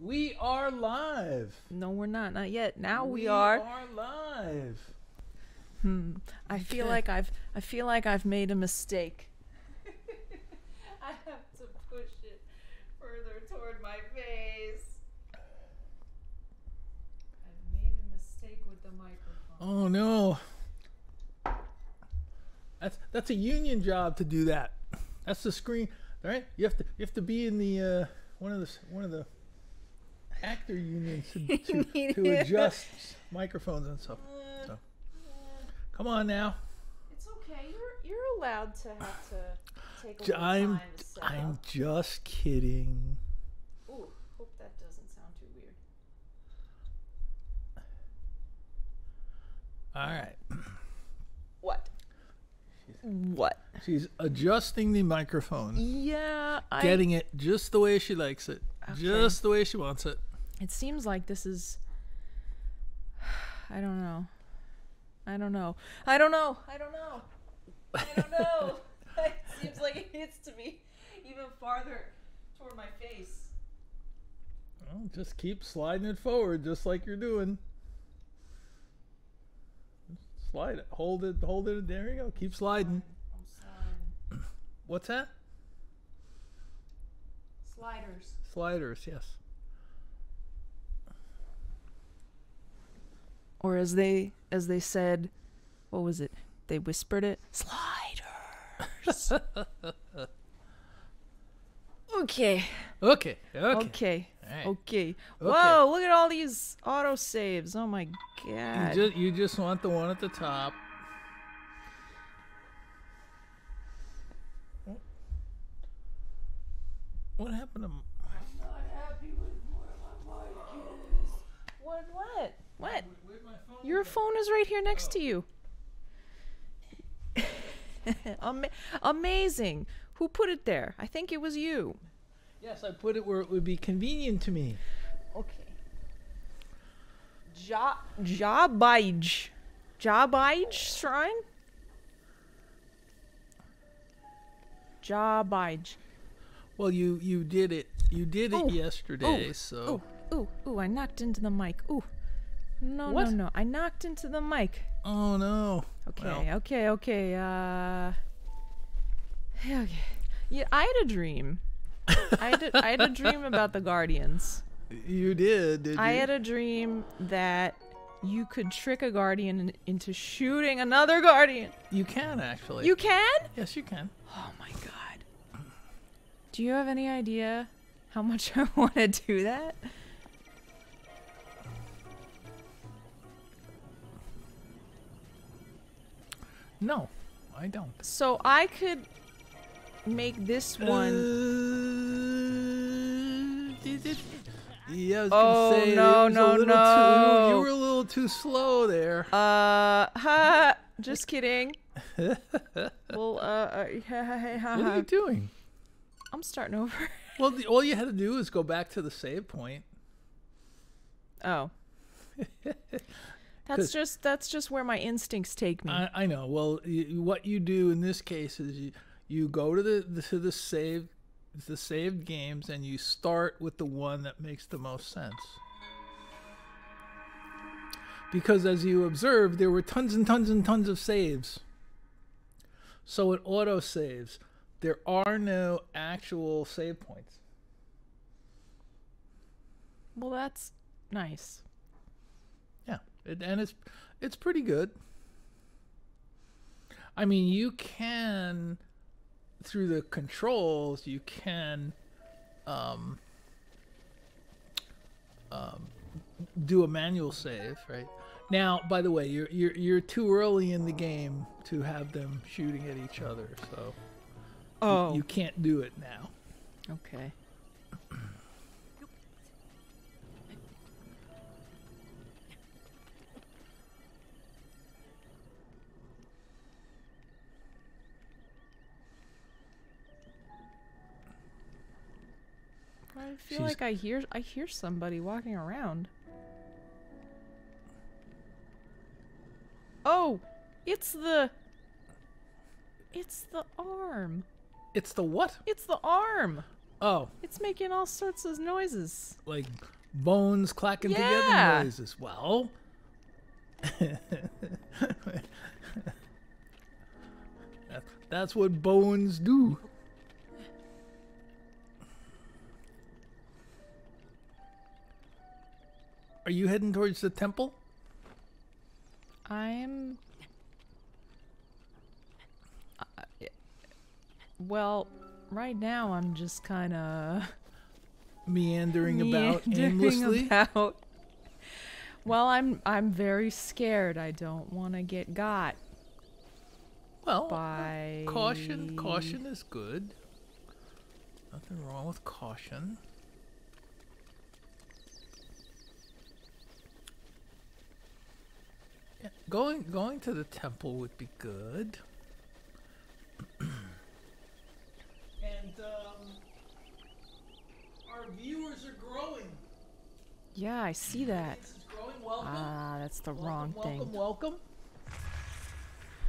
We are live. No, we're not. Not yet. Now we, are. we are. are live. Hmm. I feel like I've. I feel like I've made a mistake. I have to push it further toward my face. I've made a mistake with the microphone. Oh no. That's that's a union job to do that. That's the screen, all right? You have to you have to be in the uh, one of the one of the actor union to, to, to adjust microphones and stuff. So. Come on now. It's okay. You're you're allowed to have to take a J- little I'm time to set I'm up. just kidding. Ooh, hope that doesn't sound too weird. All right. What? What? She's adjusting the microphone, Yeah, I. getting it just the way she likes it, Okay. just the way she wants it. It seems like this is. I don't know. I don't know. I don't know. I don't know. I don't know. it seems like it hits to me even farther toward my face. Well, just keep sliding it forward, just like you're doing. Slide it. Hold it. Hold it. There you go. Keep sliding. I'm sliding. What's that? Sliders. Sliders. Yes. Or as they as they said, what was it? They whispered it. Sliders. okay. Okay. Okay. Okay. Alright. Okay. Okay. Whoa, look at all these auto saves. Oh my You god. just you just want the one at the top. What happened to? m- What what? What? Where'd my phone Your phone is right here next to you. Ama- amazing. Who put it there? I think it was you. Yes, I put it where it would be convenient to me. Okay. Ja Jabaj. Ja Baij shrine? Ja Baij. Well, you you did it. You did it Ooh, yesterday, ooh, so. Ooh, ooh, ooh, I knocked into the mic. Ooh. No, What? no, no. I knocked into the mic. Oh no. Okay, Well, okay, okay. Uh Okay. Yeah, I had a dream. I had a, I had a dream about the Guardians. you did. Did I had a dream that you could trick a guardian in- into shooting another guardian. You can actually. You can? Yes, you can. Oh my god. Do you have any idea how much I want to do that? No, I don't. So I could make this one. Uh, it- yeah, I was Oh, gonna say no, it was no, a no. Too, you were a little too slow there. Uh, ha, just kidding. well, uh, uh what are you doing? I'm starting over. Well, the, all you had to do is go back to the save point. Oh. That's just that's just where my instincts take me. I, I know. Well, you, what you do in this case is you you go to the, the to the save the saved games and you start with the one that makes the most sense. Because as you observed, there were tons and tons and tons of saves. So it auto saves. There are no actual save points. well, that's nice. And it's it's pretty good. I mean, you can through the controls, you can um, um, do a manual save, right? Now, by the way, you're you're you're too early in the game to have them shooting at each other, so you- Oh, you can't do it now. okay. Feel She's- like I hear I hear somebody walking around. Oh, it's the It's the arm. It's the what? It's the arm. Oh, It's making all sorts of noises. like bones clacking Yeah. together noises. Well, that's what bones do. Are you heading towards the temple? I'm. Uh, well, right now I'm just kind of Meandering about aimlessly? about. Well, I'm I'm very scared. I don't want to get got Well, by caution. Caution is good. Nothing wrong with caution. Yeah, going going to the temple would be good. and um, our viewers are growing. Yeah, I see that. This is Ah, that's the wrong welcome, thing. welcome, welcome.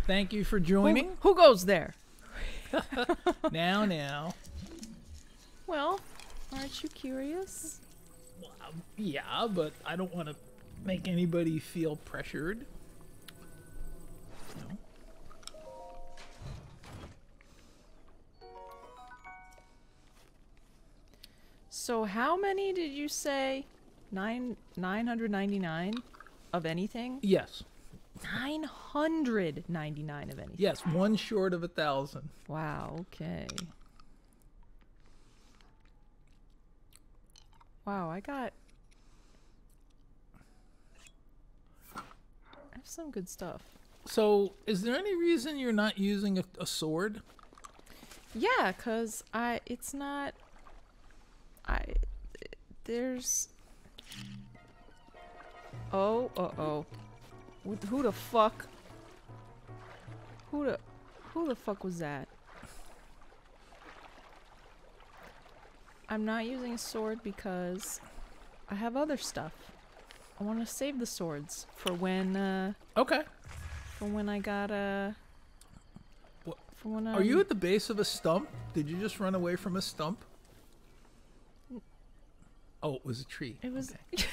Thank you for joining. who goes there? now, now. Well, aren't you curious? Um, yeah, but I don't want to make anybody feel pressured. No. So how many did you say? Nine nine hundred ninety nine of anything? Yes, Nine hundred ninety nine of anything. yes, one short of a thousand. Wow, okay. Wow, I got I have some good stuff. So, is there any reason you're not using a, a sword? Yeah, cuz I it's not I there's Oh, uh-oh. Who, who the fuck? Who the who the fuck was that? I'm not using a sword because I have other stuff. I want to save the swords for when uh Okay. For when I got a. Wha- for when I Are you at the base of a stump? Did you just run away from a stump? Oh, it was a tree. It was. Okay.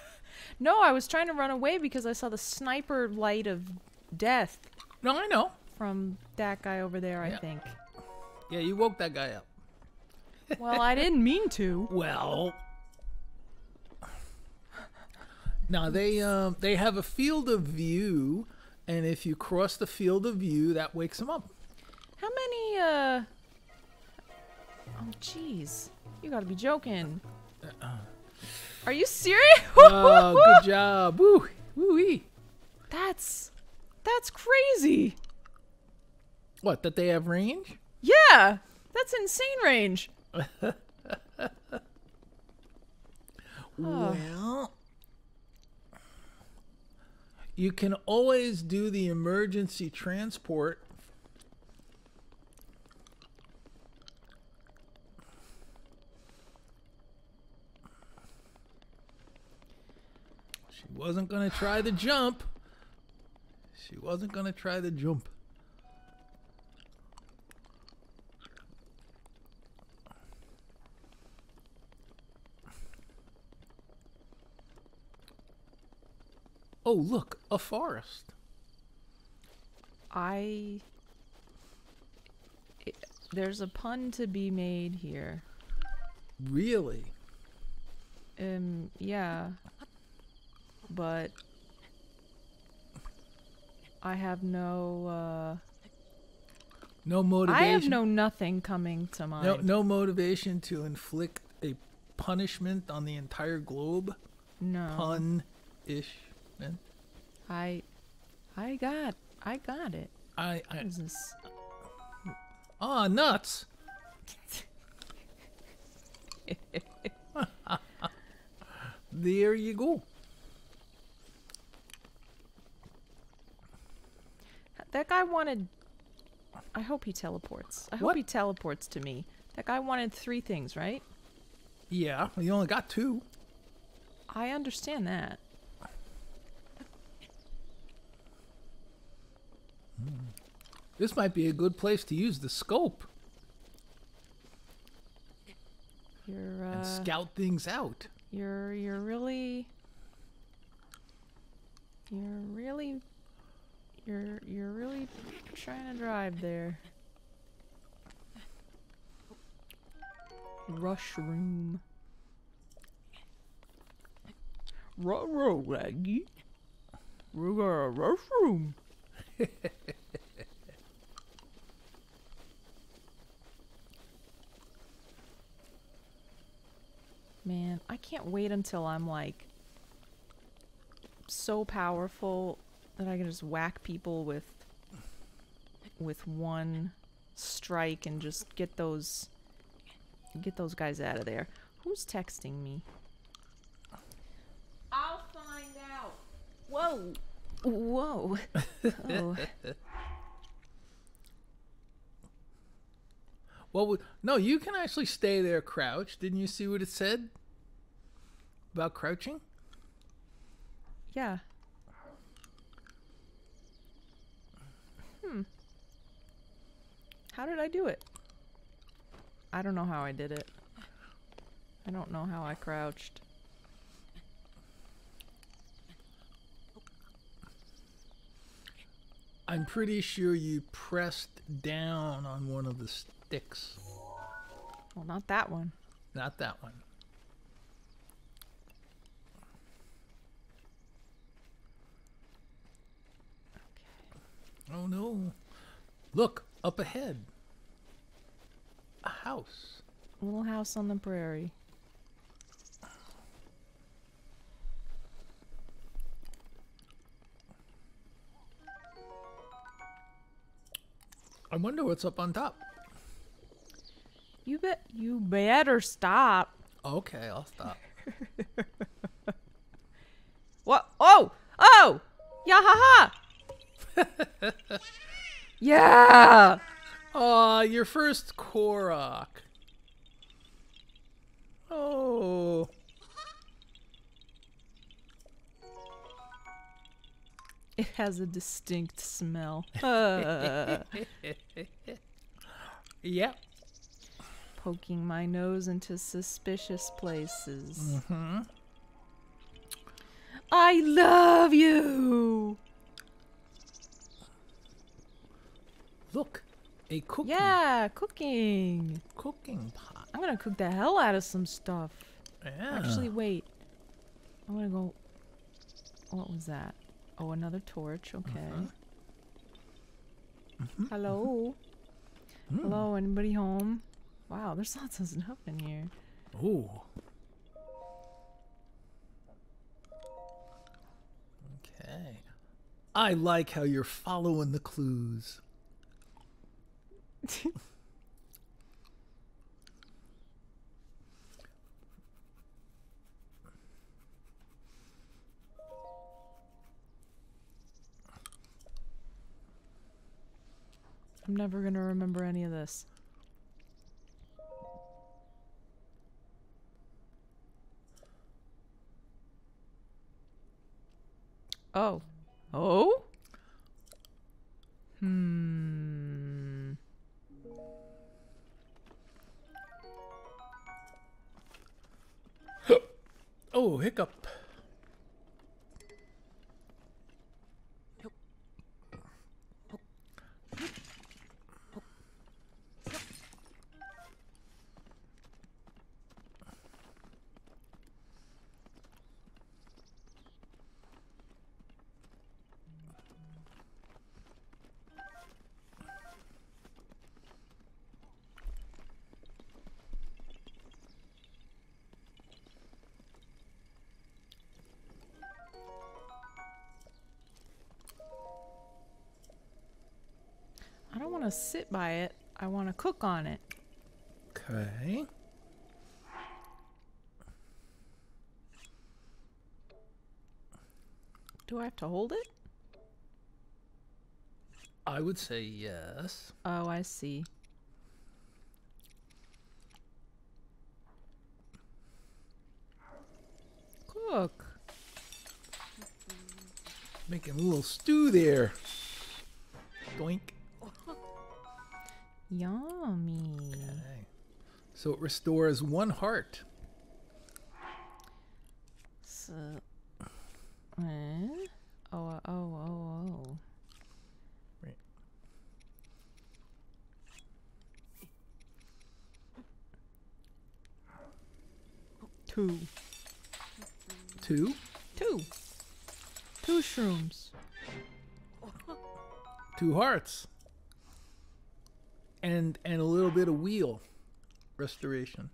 no, I was trying to run away because I saw the sniper light of death No, I know. from that guy over there. I think. Yeah, you woke that guy up. Well, I didn't mean to. Well, now they um they have a field of view, and if you cross the field of view, that wakes them up. How many? uh... Oh, jeez. You gotta be joking. Are you serious? Oh, good job! Woo, woo That's that's crazy. What? That they have range? Yeah, that's insane range. Well, you can always do the emergency transport. She wasn't going to try the jump. She wasn't going to try the jump. Oh, look, a forest. I. i there's a pun to be made here. Really? Um, yeah. But I have no uh No motivation. I have no nothing coming to mind. No, no motivation to inflict a punishment on the entire globe. No. Pun ish. Man. I I got I got it. I, I What is this? ah nuts. there you go. That guy wanted I hope he teleports. I hope he teleports to me. That guy wanted three things, right? Yeah, you only got two. I understand that. This might be a good place to use the scope. You're and uh, scout things out. you're you're really you're really you're you're really trying to drive there. Rushroom. Ruh-roh, Raggy. We got a rushroom. Man, I can't wait until I'm like so powerful that I can just whack people with with one strike and just get those get those guys out of there. Who's texting me? I'll find out. Whoa. Whoa. oh. Well, we- no, you can actually stay there crouched. Didn't you see what it said about crouching? Yeah. Hmm. How did I do it? I don't know how I did it. I don't know how I crouched. I'm pretty sure you pressed down on one of the sticks. Well, not that one. Not that one. Okay. Oh no. Look, up ahead. A house. Little house on the prairie. I wonder what's up on top. You bet you better stop. Okay, I'll stop. What? Oh! Oh! Yeah ha ha! yeah! Aw, your first Korok. Oh. It has a distinct smell. Uh, Yep. Poking my nose into suspicious places. Mm-hmm. I love you! Look, a cooking Yeah, cooking. cooking pot. I'm gonna cook the hell out of some stuff. Yeah. Actually, wait. I'm gonna go. What was that? Oh, another torch. Okay. Hello. Mm. Hello. Anybody home? Wow, there's lots of stuff in here. Ooh. Okay. I like how you're following the clues. I'm never gonna remember any of this. Oh. Oh? Hmm. Oh, hiccup. To sit by it. I want to cook on it. Okay. Do I have to hold it? I would say yes. Oh, I see. Cook. Making a little stew there. Doink. Yummy. Okay. So it restores one heart. So, eh? oh, oh, oh, oh. Right. Two. Two. Two. Two shrooms. Two hearts. And and a little bit of wheel restoration.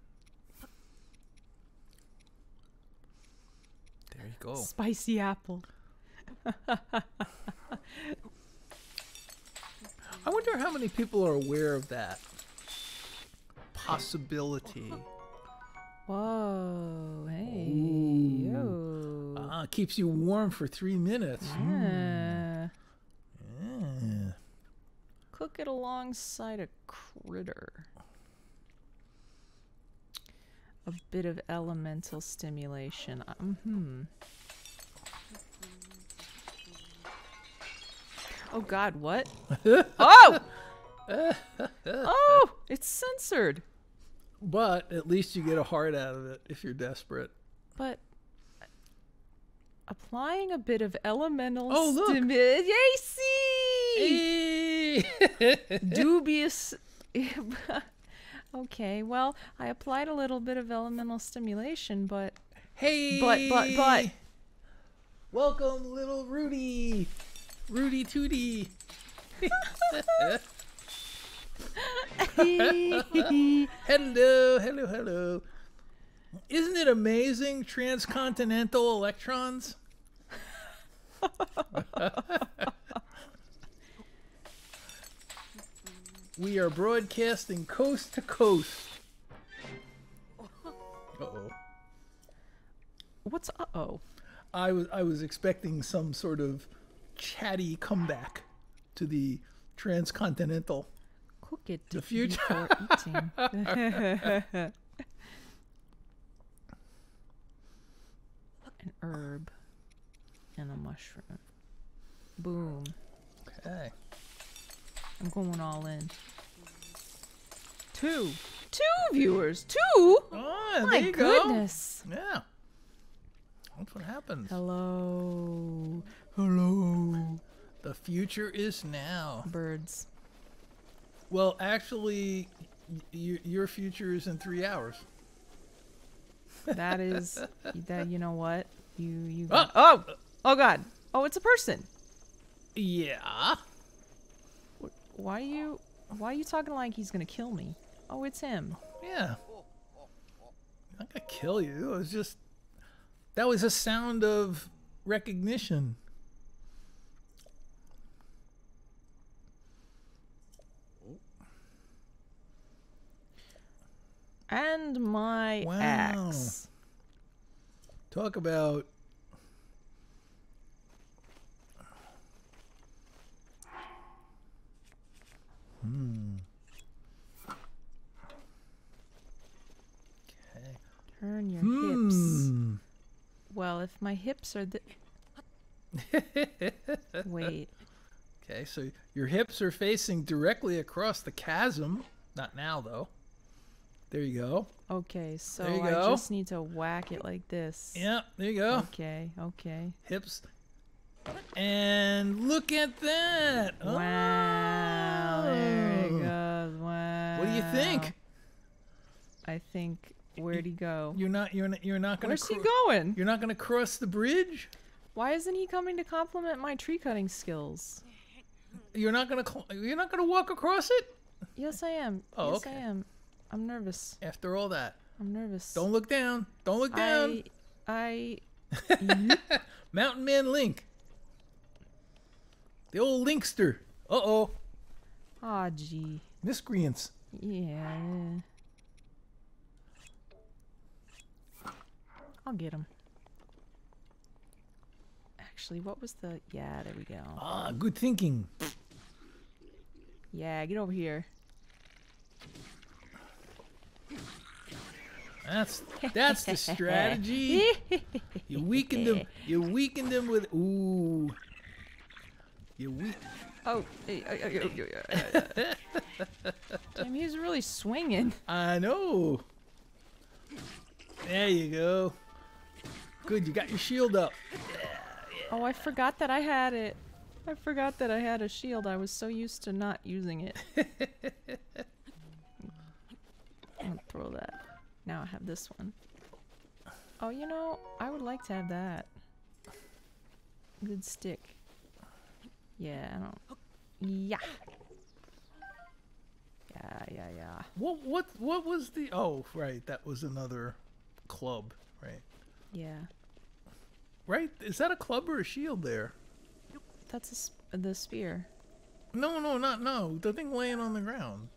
There you go. Spicy apple. I wonder how many people are aware of that possibility. Whoa, hey. Ah, keeps you warm for three minutes. Yeah. Yeah. Cook it alongside a critter. A bit of elemental stimulation. Hmm. Oh God! What? oh! oh! It's censored. But at least you get a heart out of it if you're desperate. But applying a bit of elemental Oh, look. Yay! See! Hey! dubious. okay, well, I applied a little bit of elemental stimulation, but hey! But- but- but- Welcome, little Rudy! Rudy Tooty! hello, hello, hello. Isn't it amazing? Transcontinental electrons? We are broadcasting coast to coast. Uh-oh. what's uh oh? I was I was expecting some sort of chatty comeback to the transcontinental. Cook it The before future. eating. An herb and a mushroom. Boom. Okay. I'm going all in. Two. Two viewers. Two? Oh, My there you go. goodness. Yeah. That's what happens. Hello. Hello. The future is now. Birds. Well, actually, your future is in three hours. That is that you know what? You you Ah! Oh! Oh god. Oh, it's a person. Yeah. Why are you why are you talking like he's going to kill me? Oh, it's him. Yeah. I'm not gonna kill you. It was just that was a sound of recognition. And my Wow. axe. Talk about Hmm. Okay. Turn your hips. Hmm. Well, if my hips are the Wait. Okay, so your hips are facing directly across the chasm. Not now, though. There you go. Okay, so I go. just need to whack it like this. Yeah, there you go. Okay, okay. Hips. And look at that. Wow. There it Oh. goes. Wow. What do you think? I think where'd he go? You're not. You're not. You're not gonna. Where's he going? You're not gonna cross the bridge. Why isn't he coming to compliment my tree cutting skills? You're not gonna. You're not gonna walk across it. Yes, I am. Oh, yes, I am. I'm nervous. After all that, I'm nervous. don't look down. Don't look down. I, I, Mountain Man Link. The old Linkster. Uh oh. Ah, gee, Miscreants. yeah. I'll get him. Actually, what was the? Yeah, there we go. Ah, good thinking. Yeah, get over here. That's that's the strategy. You weakened him. You weakened him with ooh. You weak. Oh, eh, eh, eh, eh, eh, eh. damn, he's really swinging. I know. There you go. Good, you got your shield up. Oh, I forgot that I had it. I forgot that I had a shield. I was so used to not using it. I'm gonna throw that. Now I have this one. Oh, you know, I would like to have that. Good stick. Yeah, I don't. Yeah. Yeah, yeah, yeah. What what what was the Oh, right, that was another club, right? Yeah. Right? Is that a club or a shield there? That's a sp- the spear. No, no, not no. The thing laying on the ground.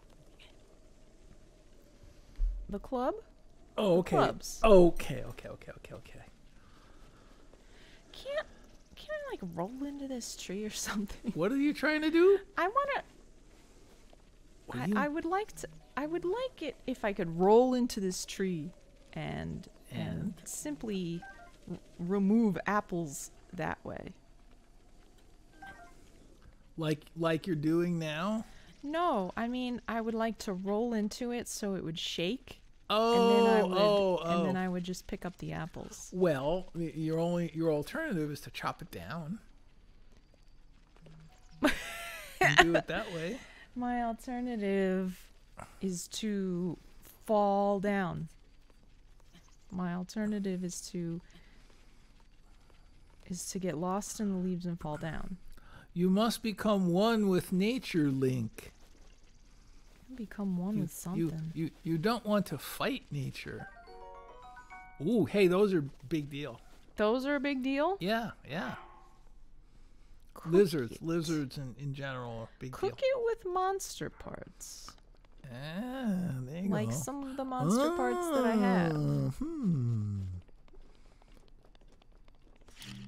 The club? Oh, okay. clubs. Okay, okay, okay, okay, okay. Can't can I like roll into this tree or something? What are you trying to do? I wanna I, I would like to I would like it if I could roll into this tree and and, And? simply r- remove apples that way. Like like you're doing now? No, I mean I would like to roll into it so it would shake Oh, oh, and then I would oh, oh. and then I would just pick up the apples. Well, your only your alternative is to chop it down. do it that way. My alternative is to fall down. My alternative is to is to get lost in the leaves and fall down. You must become one with nature, Link. Become one You, with something. you, you, you don't want to fight nature. Ooh, hey, those are big deal. Those are a big deal. Yeah, yeah. Lizards, it. lizards in, in general are big Cook deal. it with monster parts, Ah, there you like go. some of the monster parts that I have. Ah, Hmm.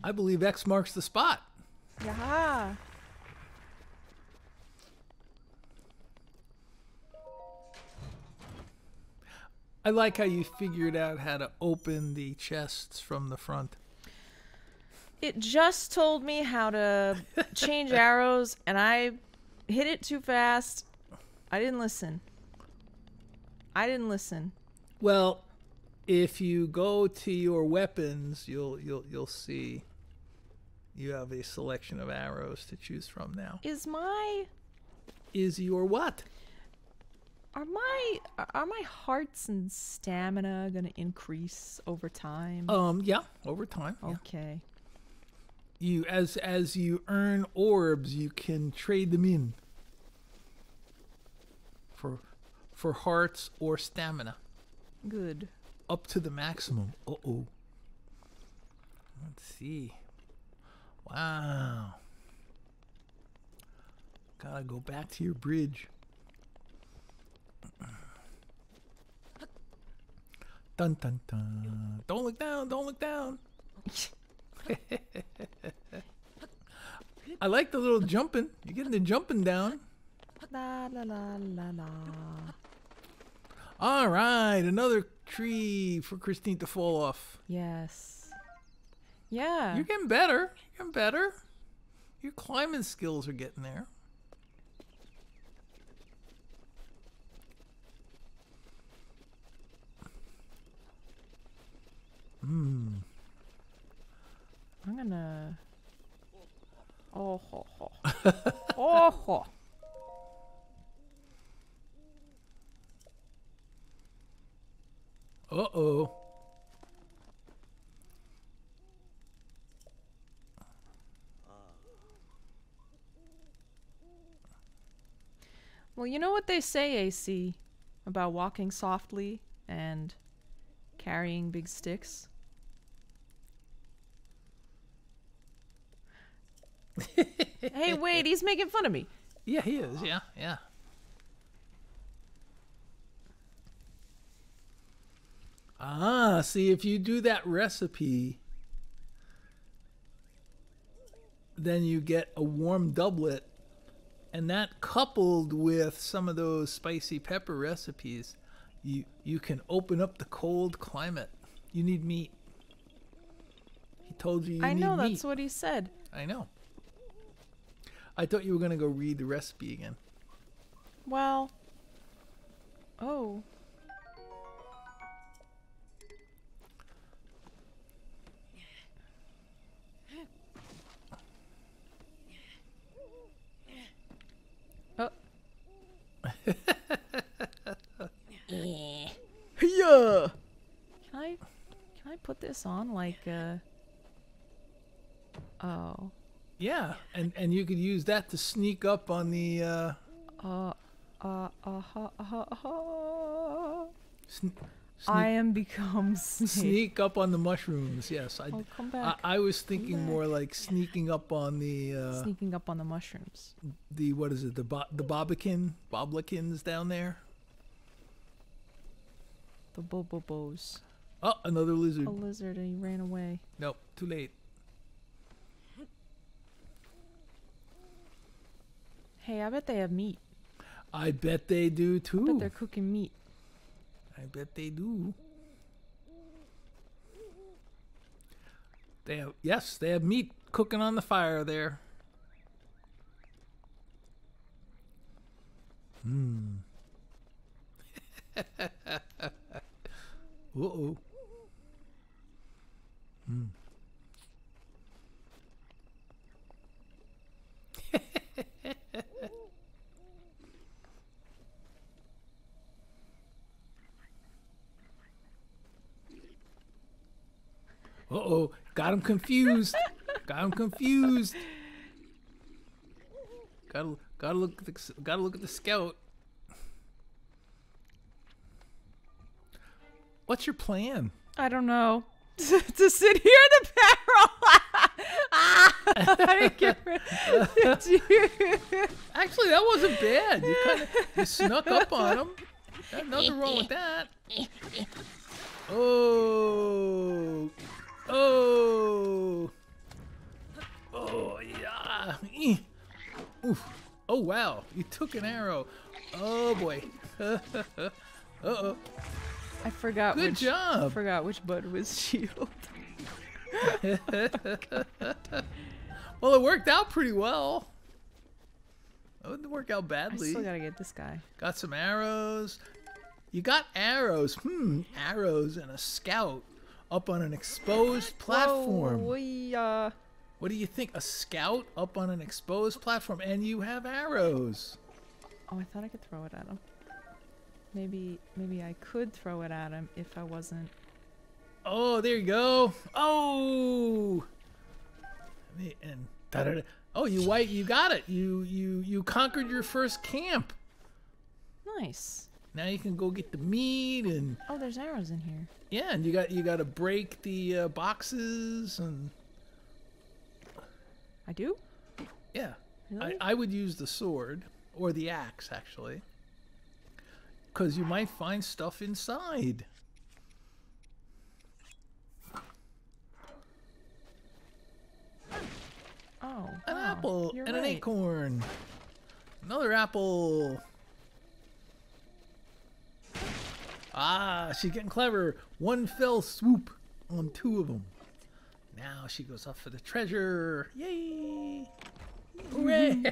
I believe X marks the spot. Yeah. I like how you figured out how to open the chests from the front. It just told me how to change arrows, and I hit it too fast. I didn't listen. I didn't listen. Well, if you go to your weapons, you'll you'll you'll see you have a selection of arrows to choose from now. Is my Is your what? Are my are my hearts and stamina gonna increase over time? Um, yeah, over time. yeah. okay. You as as you earn orbs, you can trade them in for for hearts or stamina Good. up to the maximum. Uh oh. Let's see. Wow. Gotta go back to your bridge. Dun dun dun. Don't look down, don't look down. I like the little jumping. You're getting the jumping down. La la la la la. All right, another tree for Christine to fall off. Yes. Yeah. You're getting better. You're getting better. Your climbing skills are getting there. Hmm. I'm gonna. Oh ho ho. oh ho. Uh oh. Well, you know what they say, AC, about walking softly and carrying big sticks? hey, wait, he's making fun of me. Yeah, he is. Yeah, yeah. Ah, see, if you do that recipe, then you get a warm doublet, and that coupled with some of those spicy pepper recipes, you you can open up the cold climate. You need meat. He told you you I know meat. that's what he said. I know. I thought you were gonna go read the recipe again. Well. Oh. Oh. yeah. Can I can I put this on like uh Oh. Yeah, and and you could use that to sneak up on the uh, Uh uh uh ha ha ha. sn- I am become snake. sneak up on the mushrooms. Yes, I, Oh, come I, back. I was thinking more like sneaking up on the uh, Sneaking up on the mushrooms. the what is it the bo- the bobikin boblikins down there. The bobobos. Oh, another lizard. A lizard and he ran away. Nope, too late. Hey, I bet they have meat. I bet they do I bet too. they're cooking meat. I bet they do. They have yes, they have meat cooking on the fire there. Hmm. uh oh. Hmm. Uh oh. Got him confused. Got him confused. Gotta gotta look at the gotta look at the scout. What's your plan? I don't know. to sit here in the barrel. I didn't get rid. Actually, that wasn't bad. You kind of you snuck up on him. Nothing wrong with that. Oh, oh, oh yeah. Oof. Oh wow, you took an arrow. Oh boy. uh oh. I forgot Good which. job. forgot which button was shield. Well, it worked out pretty well. It didn't work out badly. I still gotta get this guy. Got some arrows. You got arrows. Hmm, arrows and a scout up on an exposed platform. Whoa, we, uh, What do you think? A scout up on an exposed platform and you have arrows. oh, I thought I could throw it at him. Maybe, maybe I could throw it at him if I wasn't. Oh, there you go. Oh. And da-da-da. Oh, you white, you got it. You you you conquered your first camp. Nice. Now you can go get the meat and Oh, there's arrows in here. yeah, and you got you got to break the uh, boxes and I do. yeah. Really? I, I would use the sword or the axe actually, because you might find stuff inside. oh, An wow, apple You're and an acorn. Another apple. Ah, she's getting clever. One fell swoop on two of them. Now she goes off for the treasure. Yay! Hooray!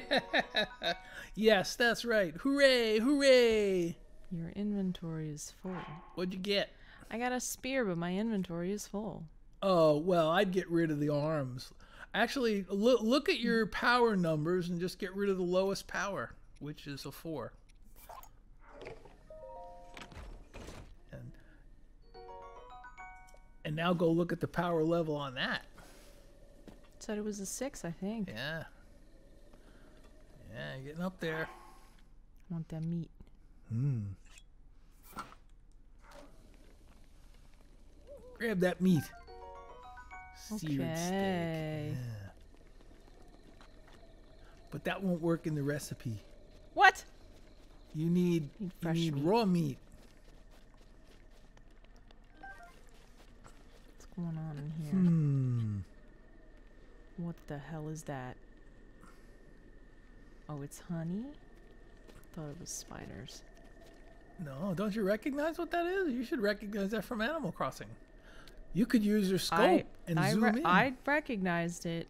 yes, that's right. Hooray! Hooray! Your inventory is full. What'd you get? I got a spear, but my inventory is full. Oh, well, I'd get rid of the arms. Actually, look look at your power numbers and just get rid of the lowest power, which is a 4. And And now go look at the power level on that. Said it was a six, I think. Yeah. Yeah, getting up there. I want that meat. Hmm. Grab that meat. Seared steak. Okay. Yeah. But that won't work in the recipe. What? You need Need you fresh need meat. raw meat. What's going on in here? Hmm. What the hell is that? Oh, it's honey? I Thought it was spiders. No, don't you recognize what that is? You should recognize that from Animal Crossing. You could use your scope I, and I zoom in. I recognized it.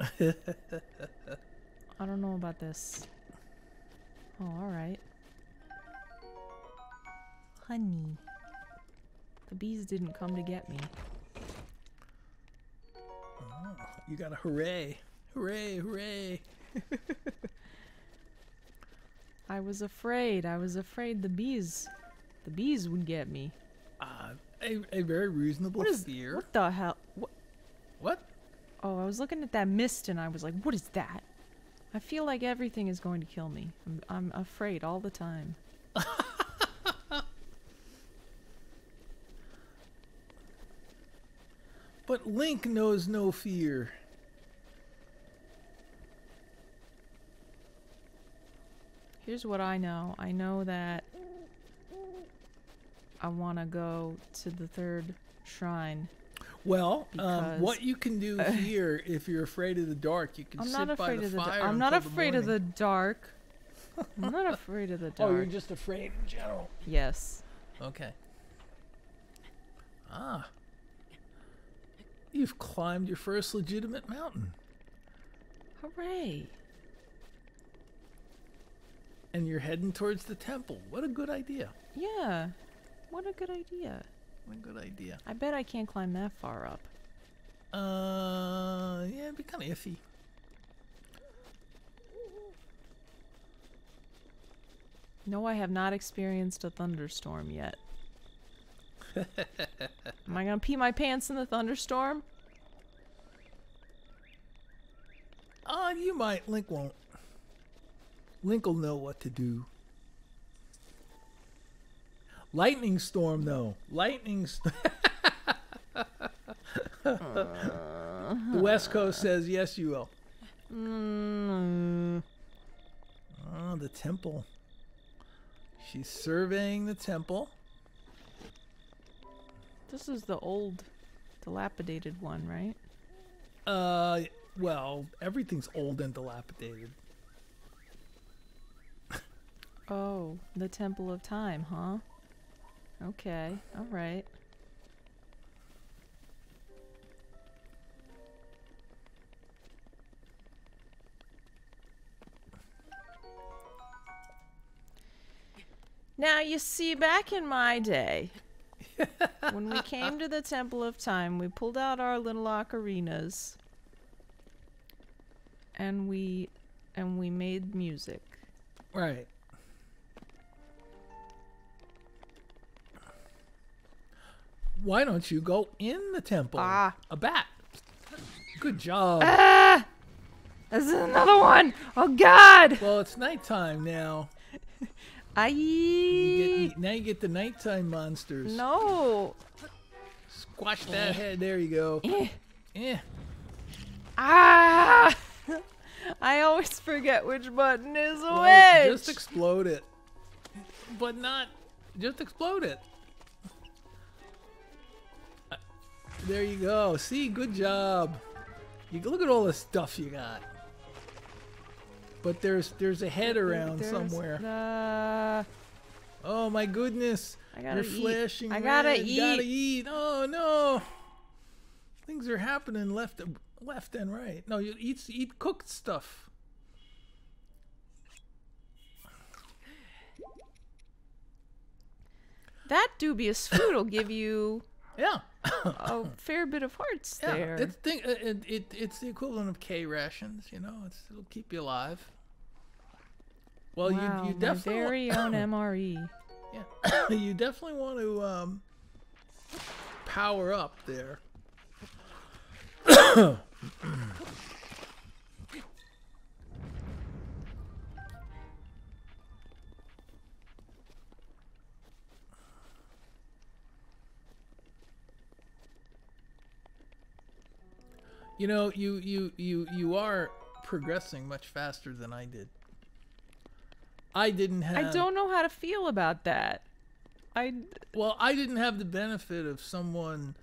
I don't know about this. Oh, alright. Honey. The bees didn't come to get me. Oh, you got a hooray. Hooray, hooray. I was afraid. I was afraid the bees. The bees would get me. Uh, a, a very reasonable What is fear. What the hell? What? What? Oh, I was looking at that mist and I was like, what is that? I feel like everything is going to kill me. I'm, I'm afraid all the time. But Link knows no fear. Here's what I know. I know that I want to go to the third shrine. Well, um, what you can do here, if you're afraid of the dark, you can I'm sit not by the of the. fire I'm not afraid of the dark. I'm not afraid of the dark. Oh, you're just afraid in general. yes. Okay. Ah. You've climbed your first legitimate mountain, Hooray! and you're heading towards the temple. What a good idea! Yeah. What a good idea. What a good idea. I bet I can't climb that far up. Uh, yeah, it'd be kind of iffy. No, I have not experienced a thunderstorm yet. Am I gonna pee my pants in the thunderstorm? Oh, you might. Link won't. Link will know what to do. Lightning storm, though. Lightning. St- the West Coast says yes, you will. Mm, Oh, the temple. She's surveying the temple. This is the old, dilapidated one, right? Uh, well, everything's old and dilapidated. Oh, the Temple of Time, huh? Okay, alright. Now, you see, back in my day, when we came to the Temple of Time, we pulled out our little ocarinas and we and we made music. Right. Why don't you go in the temple? Ah. A bat. Good job. Ah! This is another one! Oh god! Well, it's nighttime now. I You get, now you get the nighttime monsters. No. Squash that head. There you go. Eh. Eh. Ah! I always forget which button is Well, which. just explode it. But not. Just explode it. Uh, There you go. See, good job. You look at all the stuff you got. But there's there's a head around There's somewhere. the- Oh my goodness. I gotta You're eat. flashing I gotta red. Gotta eat. eat. Oh no. Things are happening left left and right. No, you eat eat cooked stuff. That dubious food will give you Yeah. a fair bit of hearts Yeah, there. it's thing, uh, it, it, it's the equivalent of K rations. You know, it's, it'll keep you alive. Well, wow, you you my definitely very own. MRE. yeah, you definitely want to um, power up there. You know, you you you you are progressing much faster than I did. I didn't have. I don't know how to feel about that. I Well, I didn't have the benefit of someone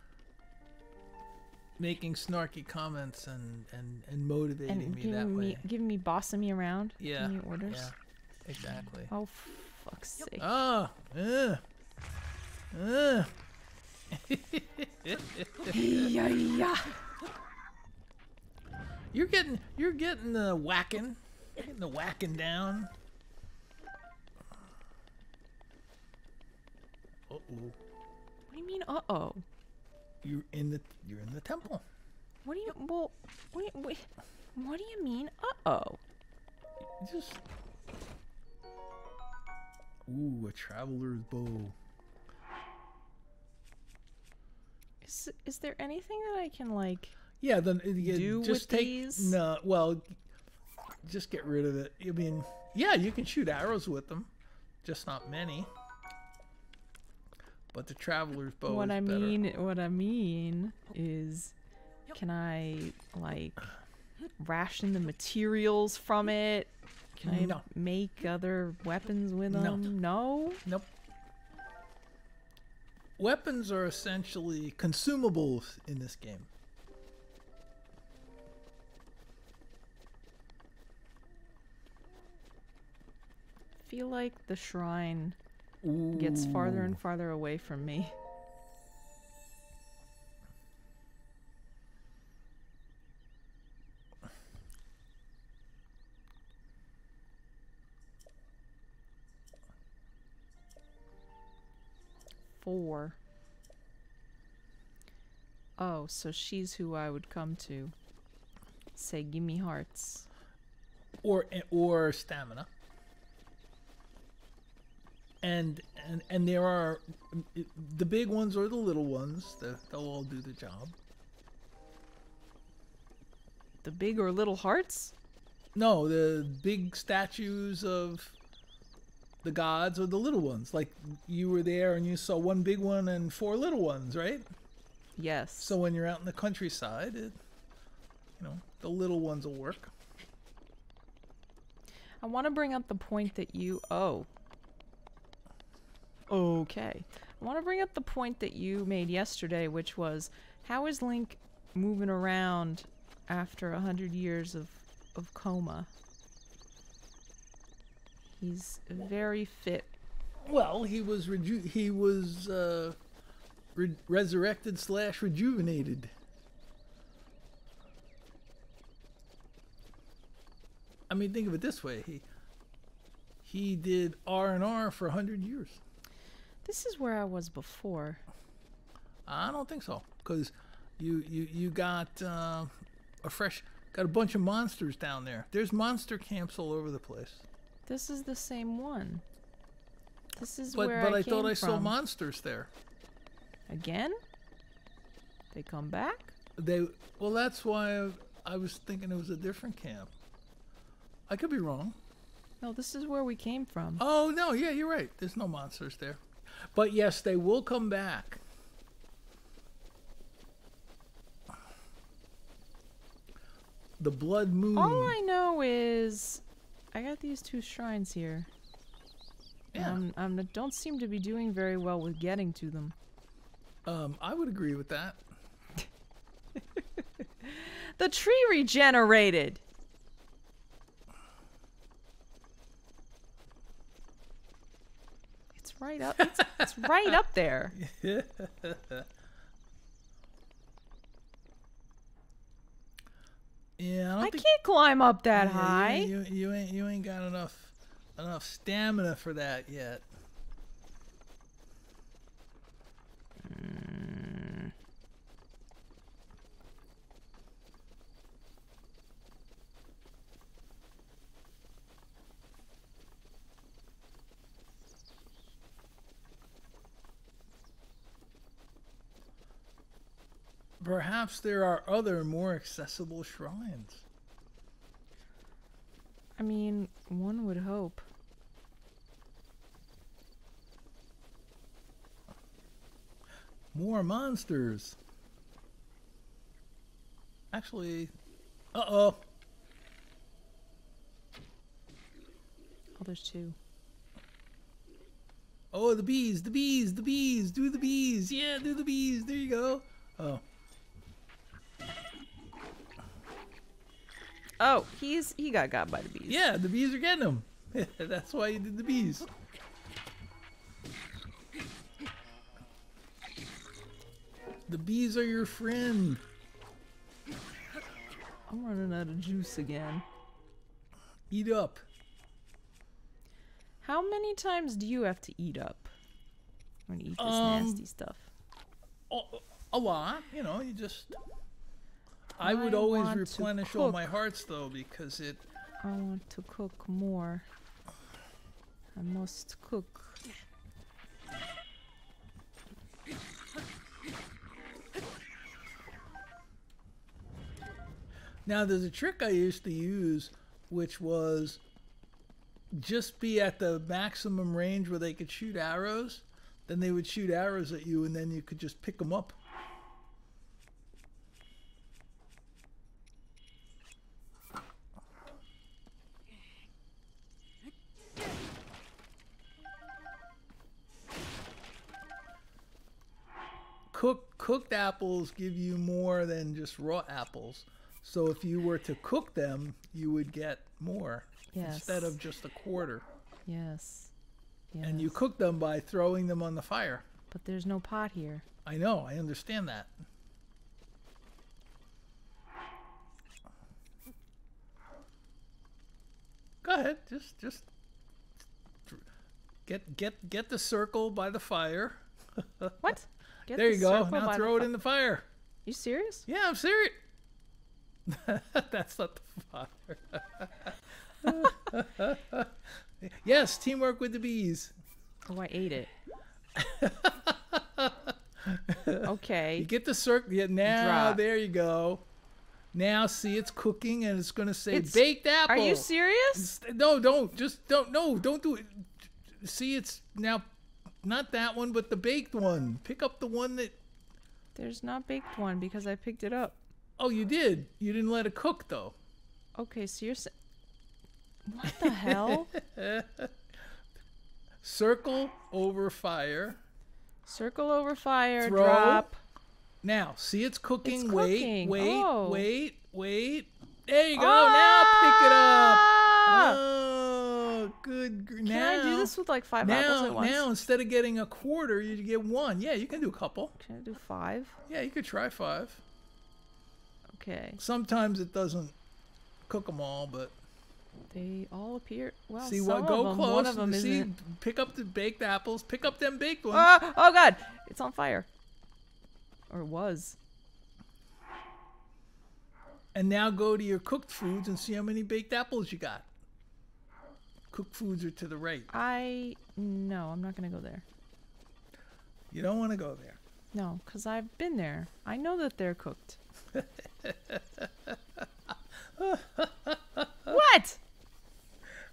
making snarky comments and and and motivating and me that way. me giving me bossing me around. yeah. Giving me orders. Yeah. Exactly. Oh fuck's sake. Oh. Uh, uh. yeah, yeah. You're getting you're getting the whacking, getting the whacking down. Uh oh. What do you mean? Uh oh. You're in the you're in the temple. What do you? Well, wait, wait. What do you mean? Uh oh. Just. Ooh, a traveler's bow. Is is there anything that I can like? Yeah, then uh, yeah, Do just with take these? no. Well, just get rid of it. I mean, yeah, you can shoot arrows with them, just not many. But the traveler's bow what is I better. mean, what I mean is, can I like ration the materials from it? Can I No. make other weapons with No. them? No. Nope. Weapons are essentially consumables in this game. Feel like the shrine gets farther and farther away from me. Four. Oh, so she's who I would come to. Say, give me hearts. or or stamina. And and and there are the big ones or the little ones. That they'll all do the job. The big or little hearts? No, the big statues of the gods or the little ones. Like you were there and you saw one big one and four little ones, right? Yes. So when you're out in the countryside, it, you know, the little ones will work. I want to bring up the point that you. Oh. Okay. I want to bring up the point that you made yesterday, which was how is Link moving around after a hundred years of, of coma? He's very fit. Well, he was reju- he was uh, re- resurrected slash rejuvenated. I mean, think of it this way: he he did R and R for hundred years. This is where I was before. I don't think so, because you you you got uh, a fresh got a bunch of monsters down there. There's monster camps all over the place. This is the same one. This is But where but I, I, thought I saw monsters there. Again? They come back? They well, that's why I, I was thinking it was a different camp. I could be wrong. No, this is where we came from. Oh no, yeah, you're right. There's no monsters there, but yes, they will come back. The blood moon. All I know is I got these two shrines here. Yeah. And I'm, I don't seem to be doing very well with getting to them. Um, I would agree with that. The tree regenerated. Right up. It's, it's right up there. Yeah, I don't I think can't climb up that yeah, you- high. You, you ain't you ain't got enough enough stamina for that yet. Perhaps there are other more accessible shrines. I mean, one would hope. More monsters. Actually, uh oh. Oh, there's two. Oh, the bees, the bees, the bees. Do the bees. Yeah, do the bees. There you go. Oh, Oh, he's he got got by the bees. yeah, the bees are getting them. That's why you did the bees. The bees are your friend. I'm running out of juice again. Eat up. How many times do you have to eat up when you eat this Um, nasty stuff? A, a lot, you know. You just. I would I always replenish all my hearts though because it. I want to cook more. I must cook. Now there's a trick I used to use, which was just be at the maximum range where they could shoot arrows. Then they would shoot arrows at you, and then you could just pick them up. Apples give you more than just raw apples. So if you were to cook them, you would get more instead of just a quarter. Yes. Yes. And you cook them by throwing them on the fire. But there's no pot here. I know, I understand that. Go ahead, just just get get get the circle by the fire. What? Get there the you go. Now throw it in the fire. You serious? Yeah, I'm serious. That's not the fire. yes, teamwork with the bees. Oh, I ate it. okay. You get the circle. Yeah, now Drop. there you go. Now see, it's cooking, and it's gonna say It's- baked apple. Are you serious? S- No, don't. Just don't. No, don't do it. See, it's now not that one, but the baked one. Pick up the one that. There's not baked one because I picked it up. Oh, you did. You didn't let it cook though. Okay, so you're sa- What the hell? Circle over fire. Circle over fire, Throw. drop. Now, see, it's cooking. It's wait, cooking. wait, Oh. wait, wait. There you go. Now pick it up. Ah! Oh, good. Can now, I do this with like five apples at once? now, instead of getting a quarter, you get one. Yeah, you can do a couple. Can I do five? Yeah, you could try five. Okay. Sometimes it doesn't cook them all, but They all appear. Well, see what? Go them. close. One of them see, isn't. pick up the baked apples. Pick up them baked ones. Ah! Oh God! It's on fire. Or was. And now go to your cooked foods and see how many baked apples you got. Cooked foods are to the right. I no, I'm not gonna go there. You don't want to go there. No, cause I've been there. I know that they're cooked. what?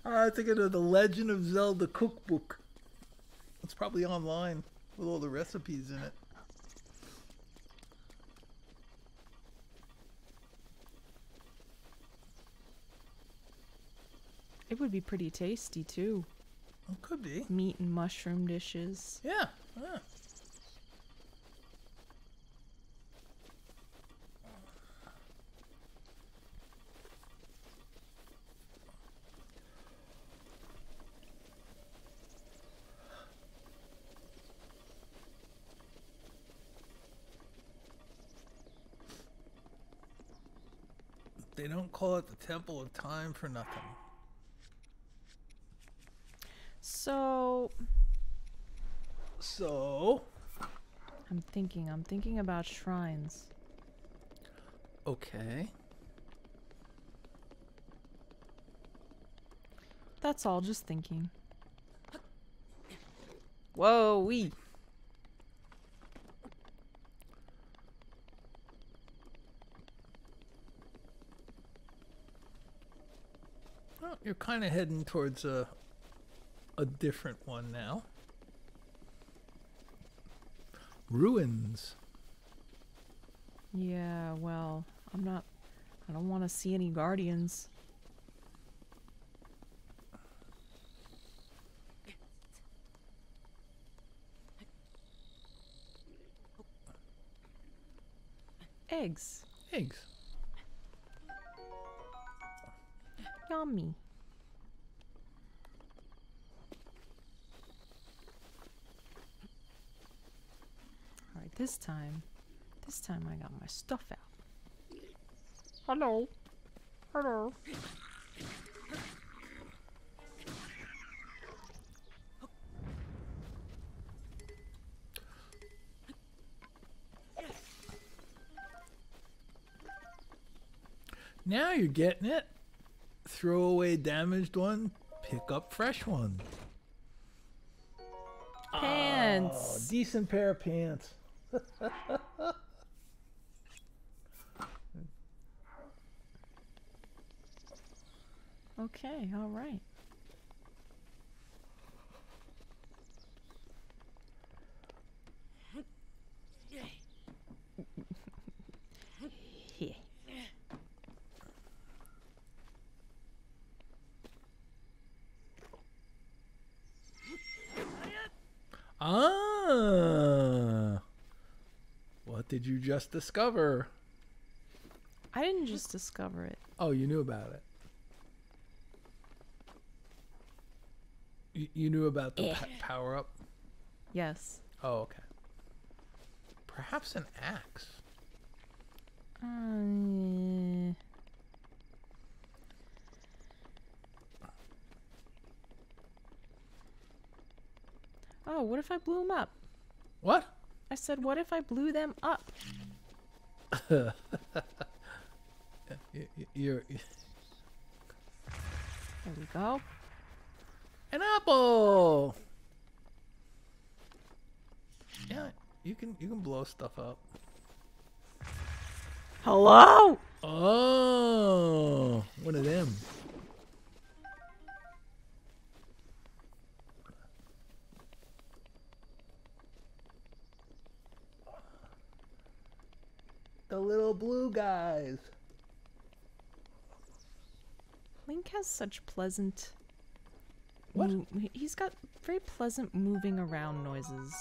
I'm thinking of the Legend of Zelda cookbook. It's probably online with all the recipes in it. It would be pretty tasty too. It could be. Meat and mushroom dishes. Yeah. yeah. They don't call it the Temple of Time for nothing. So So, I'm thinking. I'm thinking about shrines. okay. That's all. Just thinking. Whoa, we. Well, you're kind of heading towards a a different one now. Ruins. Yeah. Well, I'm not. I don't want to see any guardians. Eggs. Eggs. Yummy. This time, this time I got my stuff out. Hello. Hello. Now you're getting it. Throw away damaged one, pick up fresh one. Pants. Oh, Pants. decent pair of pants. Okay, all right. Yeah. Ah. What did you just discover? I didn't just discover it. Oh, you knew about it. You, you knew about the pa- power up? Yes. Oh, okay. Perhaps an axe. Uh, oh, what if I blew them up? What? I said, what if I blew them up? You're There we go. an apple. Yeah, you can you can blow stuff up. Hello? Oh, one of them. The little blue guys. Link has such pleasant. What? he's got very pleasant moving around noises.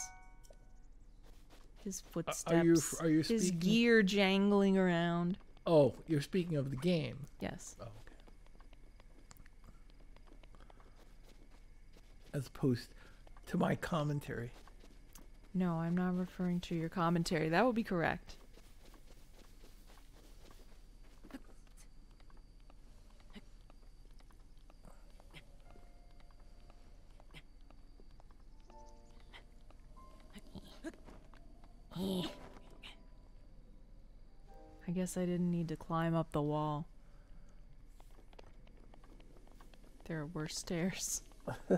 His footsteps. are you- are you his speaking- gear jangling around. Oh, you're speaking of the game. Yes. Oh, okay. As opposed to my commentary. No, I'm not referring to your commentary. That would be correct. Guess I didn't need to climb up the wall. There are worse stairs.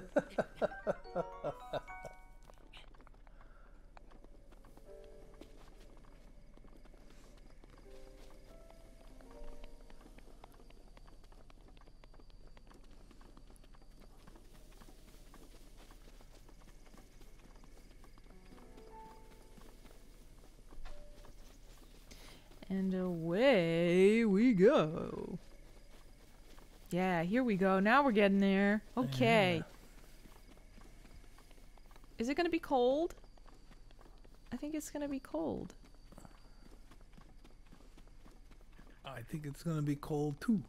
go. Now we're getting there. Okay. Is it going to be cold? I think it's going to be cold. I think it's gonna be cold too.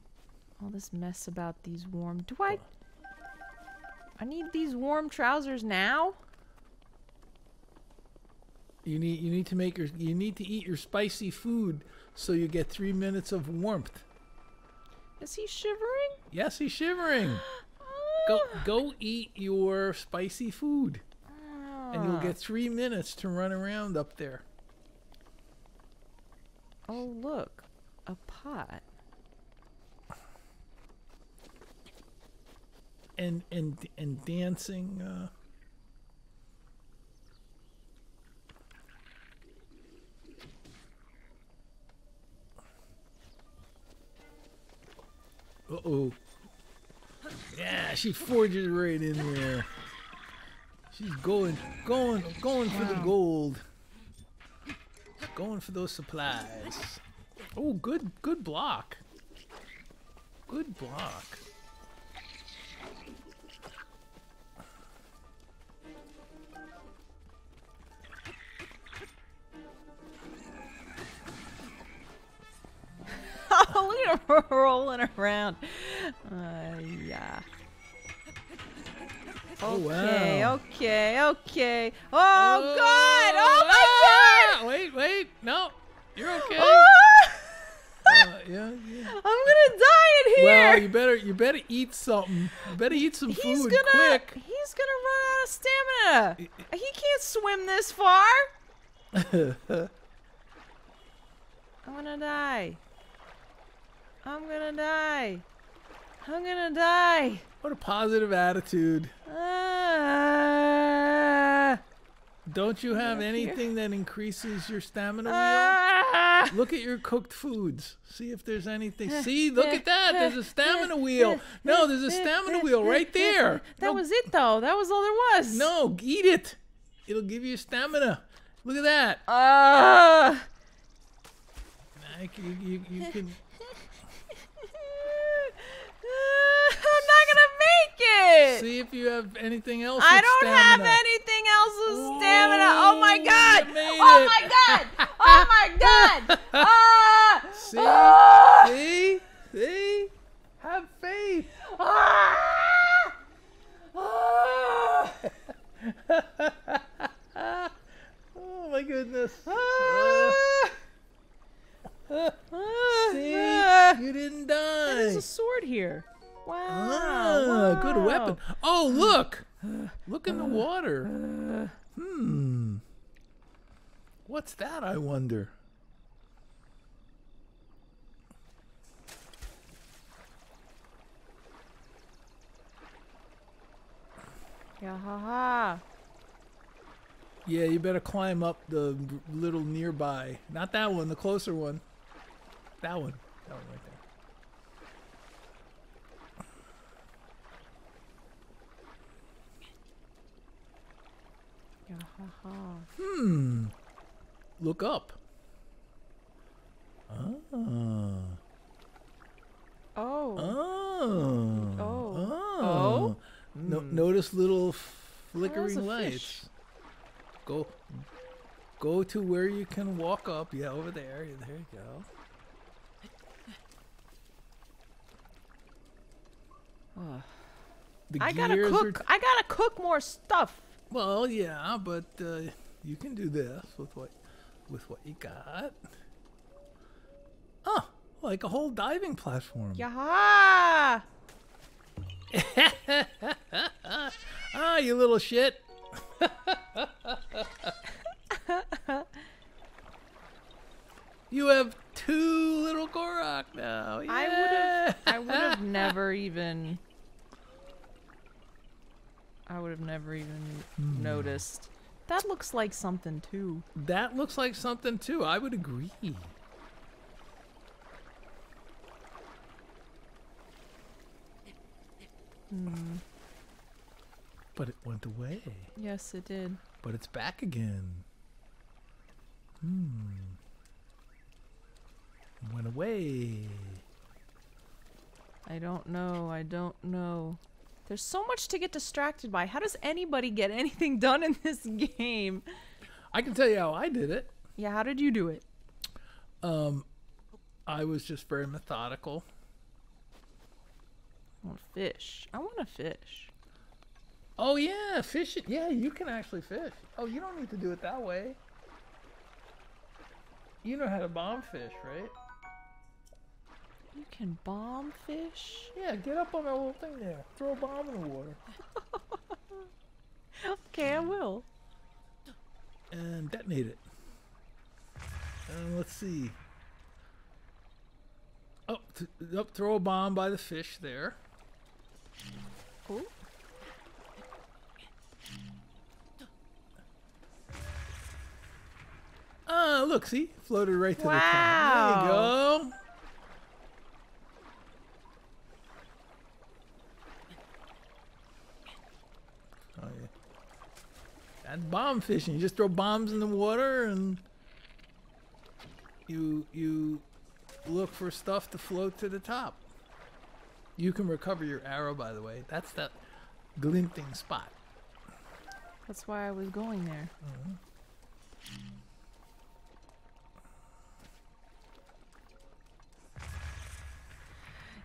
All this mess about these warm. Do I. I need these warm trousers now? You need you need to make your you need to eat your spicy food so you get three minutes of warmth. Is he shivering? Yes, he's shivering. Go go eat your spicy food, and you'll Ah. get three minutes to run around up there. Oh, look. A pot. And and and dancing. Uh, uh oh. Yeah, she forges right in there. She's going, going, going for the gold. Going for those supplies. Oh, good, good block. Good block. rolling around. Uh, yeah. Oh, Okay, wow. okay, okay. Oh, God! Oh, my ah! Wait, wait. No. You're okay. God! Uh, yeah, yeah. I'm gonna die in here. Well, you better you better eat something. You better eat some he's food gonna quick. he's gonna run out of stamina. He can't swim this far. I'm gonna die. I'm gonna die. I'm gonna die. what a positive attitude. Ah. Don't you have anything that increases your stamina wheel? Ah. Look at your cooked foods. See if there's anything. See, look at that. There's a stamina wheel. No, there's a stamina wheel right there. That No, was it though. That was all there was. No, eat it. It'll give you stamina. Look at that. Ah. C- You, you, you can. I'm not gonna make it. See if you have anything else. I don't have anything else with stamina. Oh my god! Oh my god! Oh my god! Ah! See? Ah! See? See? Have faith. Ah! Ah! Oh my goodness. Ah! Uh, Ah! see? You didn't die. There's a sword here. Wow. Ah, good weapon. Oh, look. Look in the water. Hmm. What's that, I wonder? Yeah, ha ha. Yeah, you better climb up the little nearby. Not that one, the closer one. That one. That one right there. Yeah, ha ha. Hmm. Look up. Ah. Oh. Oh. Oh. Oh. Oh? No, notice little flickering lights. fish. Go go to where you can walk up. Yeah, over there. Yeah, There you go. The I gotta gears are cook. I gotta cook more stuff. Well, yeah, but uh, you can do this with what with what you got. Oh, like a whole diving platform. Yeah. Ah, you little shit. you have two little Korok now. I would have. I would have never even. I would have never even Hmm. noticed. That looks like something too. That looks like something too. I would agree. Hmm. But it went away. Yes, it did. But it's back again. Hmm. Went away. I don't know. I don't know. There's so much to get distracted by. How does anybody get anything done in this game? I can tell you how I did it. Yeah, how did you do it? Um, I was just very methodical. I want a fish. I want a fish. Oh yeah, fish it. Yeah, you can actually fish. Oh, you don't need to do it that way. You know how to bomb fish, right? You can bomb fish? Yeah, get up on that little thing there. Throw a bomb in the water. Okay, I will. and detonate it. And let's see. Oh, up, throw a bomb by the fish there. Ooh. Ah, look, see? Floated right to the top. There you go. Oh, yeah. That's bomb fishing. You just throw bombs in the water and you you look for stuff to float to the top. You can recover your arrow, by the way. That's that glinting spot. That's why I was going there. Mm-hmm.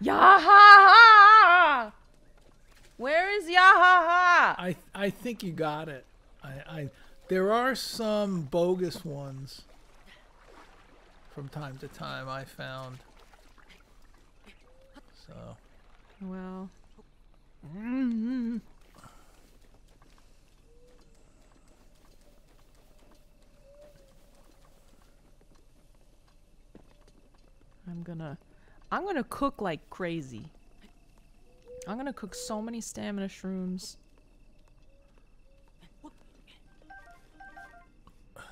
Yaha! Where is Yaha? I I think you got it. I, I there are some bogus ones from time to time I found. So Well. mm I'm gonna I'm gonna cook like crazy. I'm gonna cook so many stamina shrooms.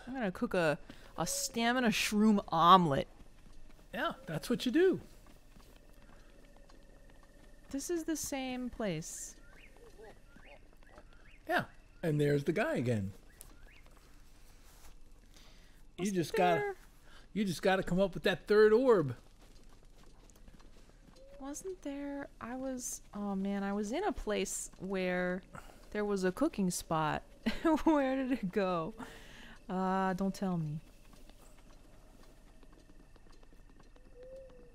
I'm gonna cook a a stamina shroom omelet. yeah, that's what you do. This is the same place. Yeah, and there's the guy again. You Wasn't just got you just got to come up with that third orb. Wasn't there? I was. Oh man, I was in a place where there was a cooking spot. where did it go? Uh, don't tell me.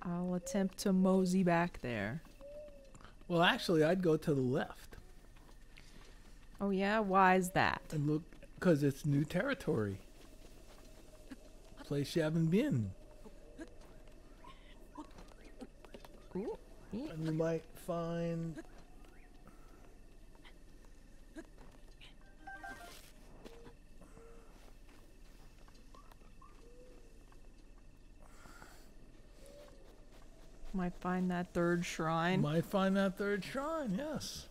I'll attempt to mosey back there. Well, actually, I'd go to the left Oh yeah, why is that? and look because it's new territory. Place you haven't been. Ooh. And you might find. Might find that third shrine. Might find that third shrine, yes.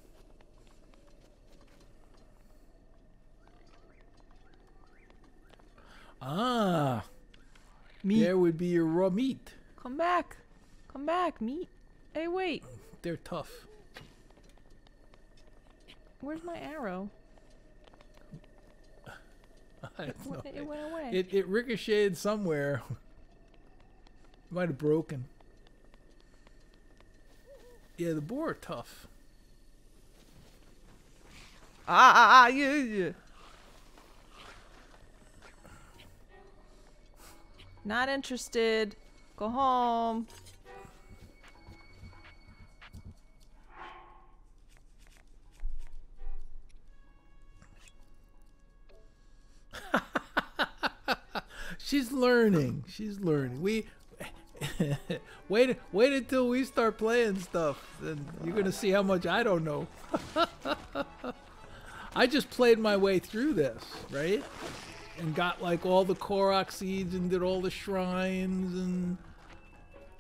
Ah, Meat. there would be your raw meat. Come back. Come back, meat. Hey, wait. They're tough. Where's my arrow? I have no it went away. It it ricocheted somewhere. Might have broken. Yeah, the boar are tough. Ah, ah, ah, yeah, yeah. Not interested. Go home. She's learning. She's learning. We wait wait until we start playing stuff, and you're gonna see how much I don't know. I just played my way through this, right? And got like all the Korok seeds and did all the shrines and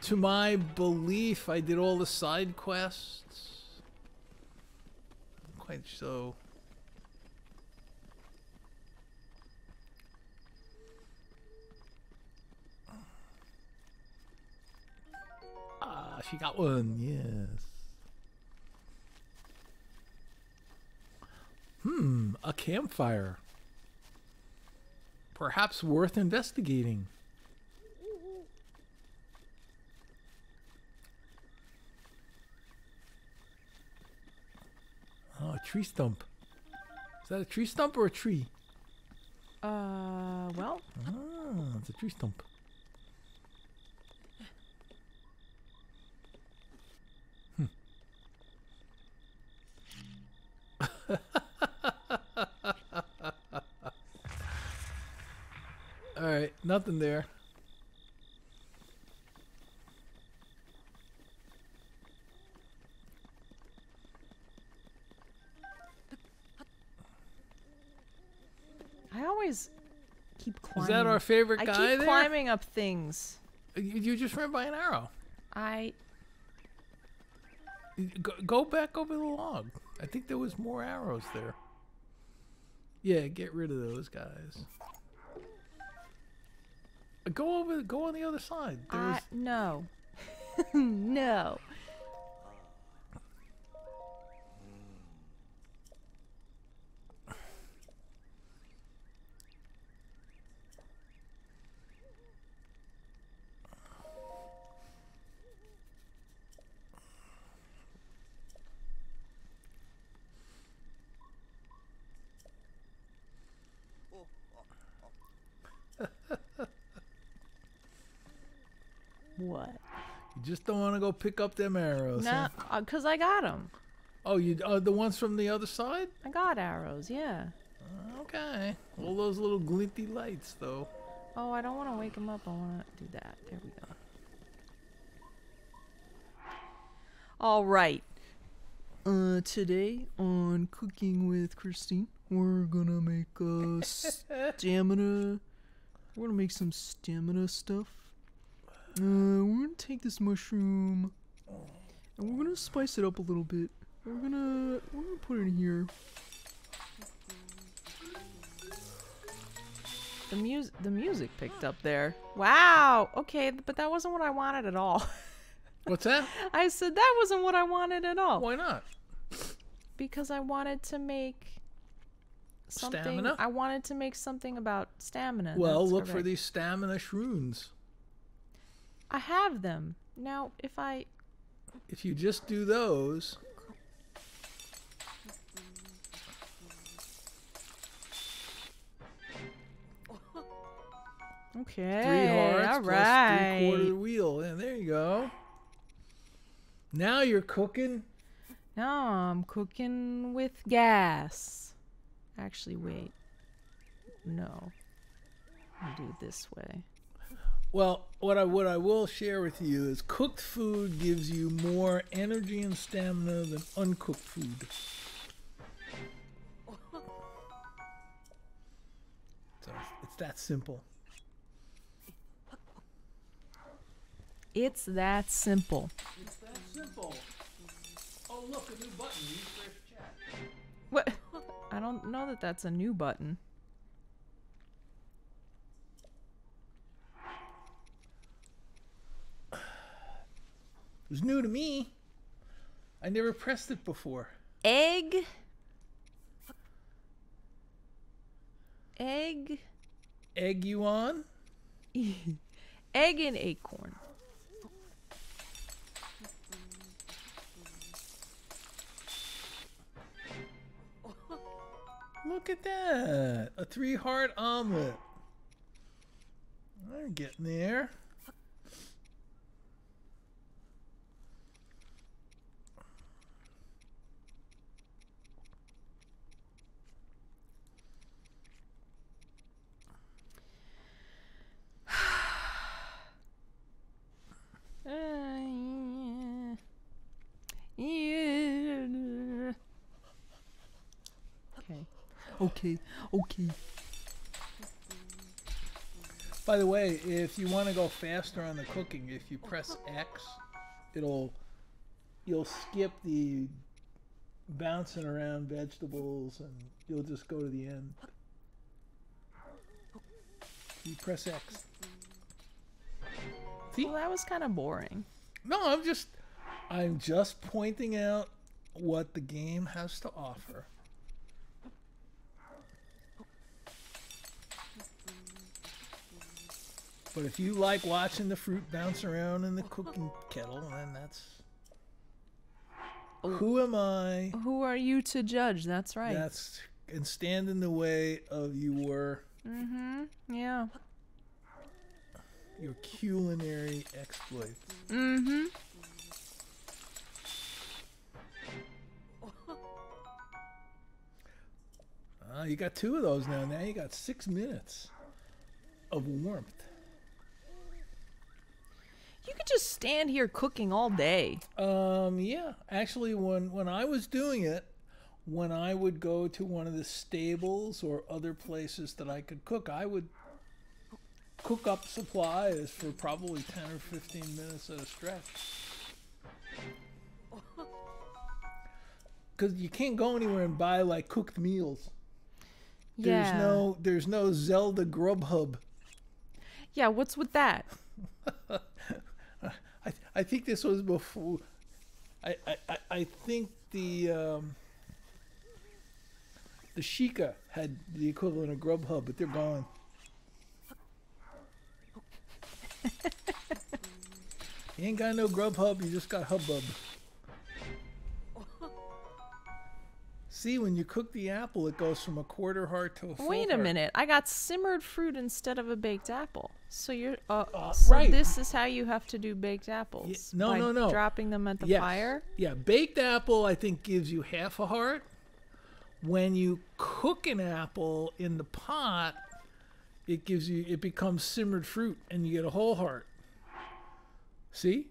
to my belief I did all the side quests. Quite so. Ah, she got one, yes. Hmm, a campfire. Perhaps worth investigating. Oh, a tree stump. Is that a tree stump or a tree? Uh, well, Ah, it's a tree stump. All right, nothing there. I always keep climbing. Is that our favorite I guy keep there? climbing up things. You, you just ran by an arrow. I Go, go back over the log. I think there was more arrows there. Yeah, get rid of those guys. Uh, Go over. Go on the other side. There's. I no. no. Go pick up them arrows. No, huh? because I got them. Oh, you. Uh, the ones from the other side. I got arrows, yeah. Okay. All those little glinty lights, though. Oh, I don't want to wake him up. I want to do that. There we go. All right. Uh, today on Cooking with Christine, we're gonna make uh stamina. We're gonna make some stamina stuff. Uh, we're gonna take this mushroom and we're gonna spice it up a little bit. We're gonna we're gonna put it in here. The music the music picked up there. Wow. Okay, but that wasn't what I wanted at all. What's that? I said that wasn't what I wanted at all. Why not? Because I wanted to make something. Stamina? I wanted to make something about stamina. Well, that's look for these stamina shrooms. I have them now. If I If you just do those, okay, three hearts all plus right. three quarter wheel. And there you go. Now you're cooking. Now I'm cooking with gas. Actually, wait. No. I'll do it this way. Well, what I what I will share with you is cooked food gives you more energy and stamina than uncooked food. So it's that simple. It's that simple. It's that simple. Oh look, a new button. Chat. What? I don't know that that's a new button. It was new to me. I never pressed it before. Egg. Egg. Egg you on? Egg and acorn. Look at that. A three heart omelet. I'm getting there. Uh, yeah. Okay. Okay. Okay. By the way, if you want to go faster on the cooking, if you press X, it'll you'll skip the bouncing around vegetables and you'll just go to the end. You press X. See? Well, that was kind of boring. No, I'm just I'm just pointing out what the game has to offer. But if you like watching the fruit bounce around in the cooking kettle, then that's who am I? Who are you to judge? That's right. That's and stand in the way of your mm-hmm. Yeah. your culinary exploits. Mm-hmm. Ah, you got two of those now. Now you got six minutes of warmth. You could just stand here cooking all day. Um, yeah, actually, when when I was doing it, when I would go to one of the stables or other places that I could cook, I would cook up supplies for probably ten or fifteen minutes at a stretch. Because you can't go anywhere and buy like cooked meals. Yeah. There's no there's no Zelda Grubhub. Yeah. What's with that? I, I think this was before. I, I, I- I think the um, the Sheikah had the equivalent of Grubhub, but they're gone. you ain't got no Grubhub, you just got Hubbub. See, when you cook the apple, it goes from a quarter heart to a full Wait a heart. minute. I got simmered fruit instead of a baked apple. So you're uh, Uh, so right. this is how you have to do baked apples. no, by no, no. Dropping them at the Yes. fire. Yeah, baked apple I think gives you half a heart. When you cook an apple in the pot, it gives you it becomes simmered fruit and you get a whole heart. See?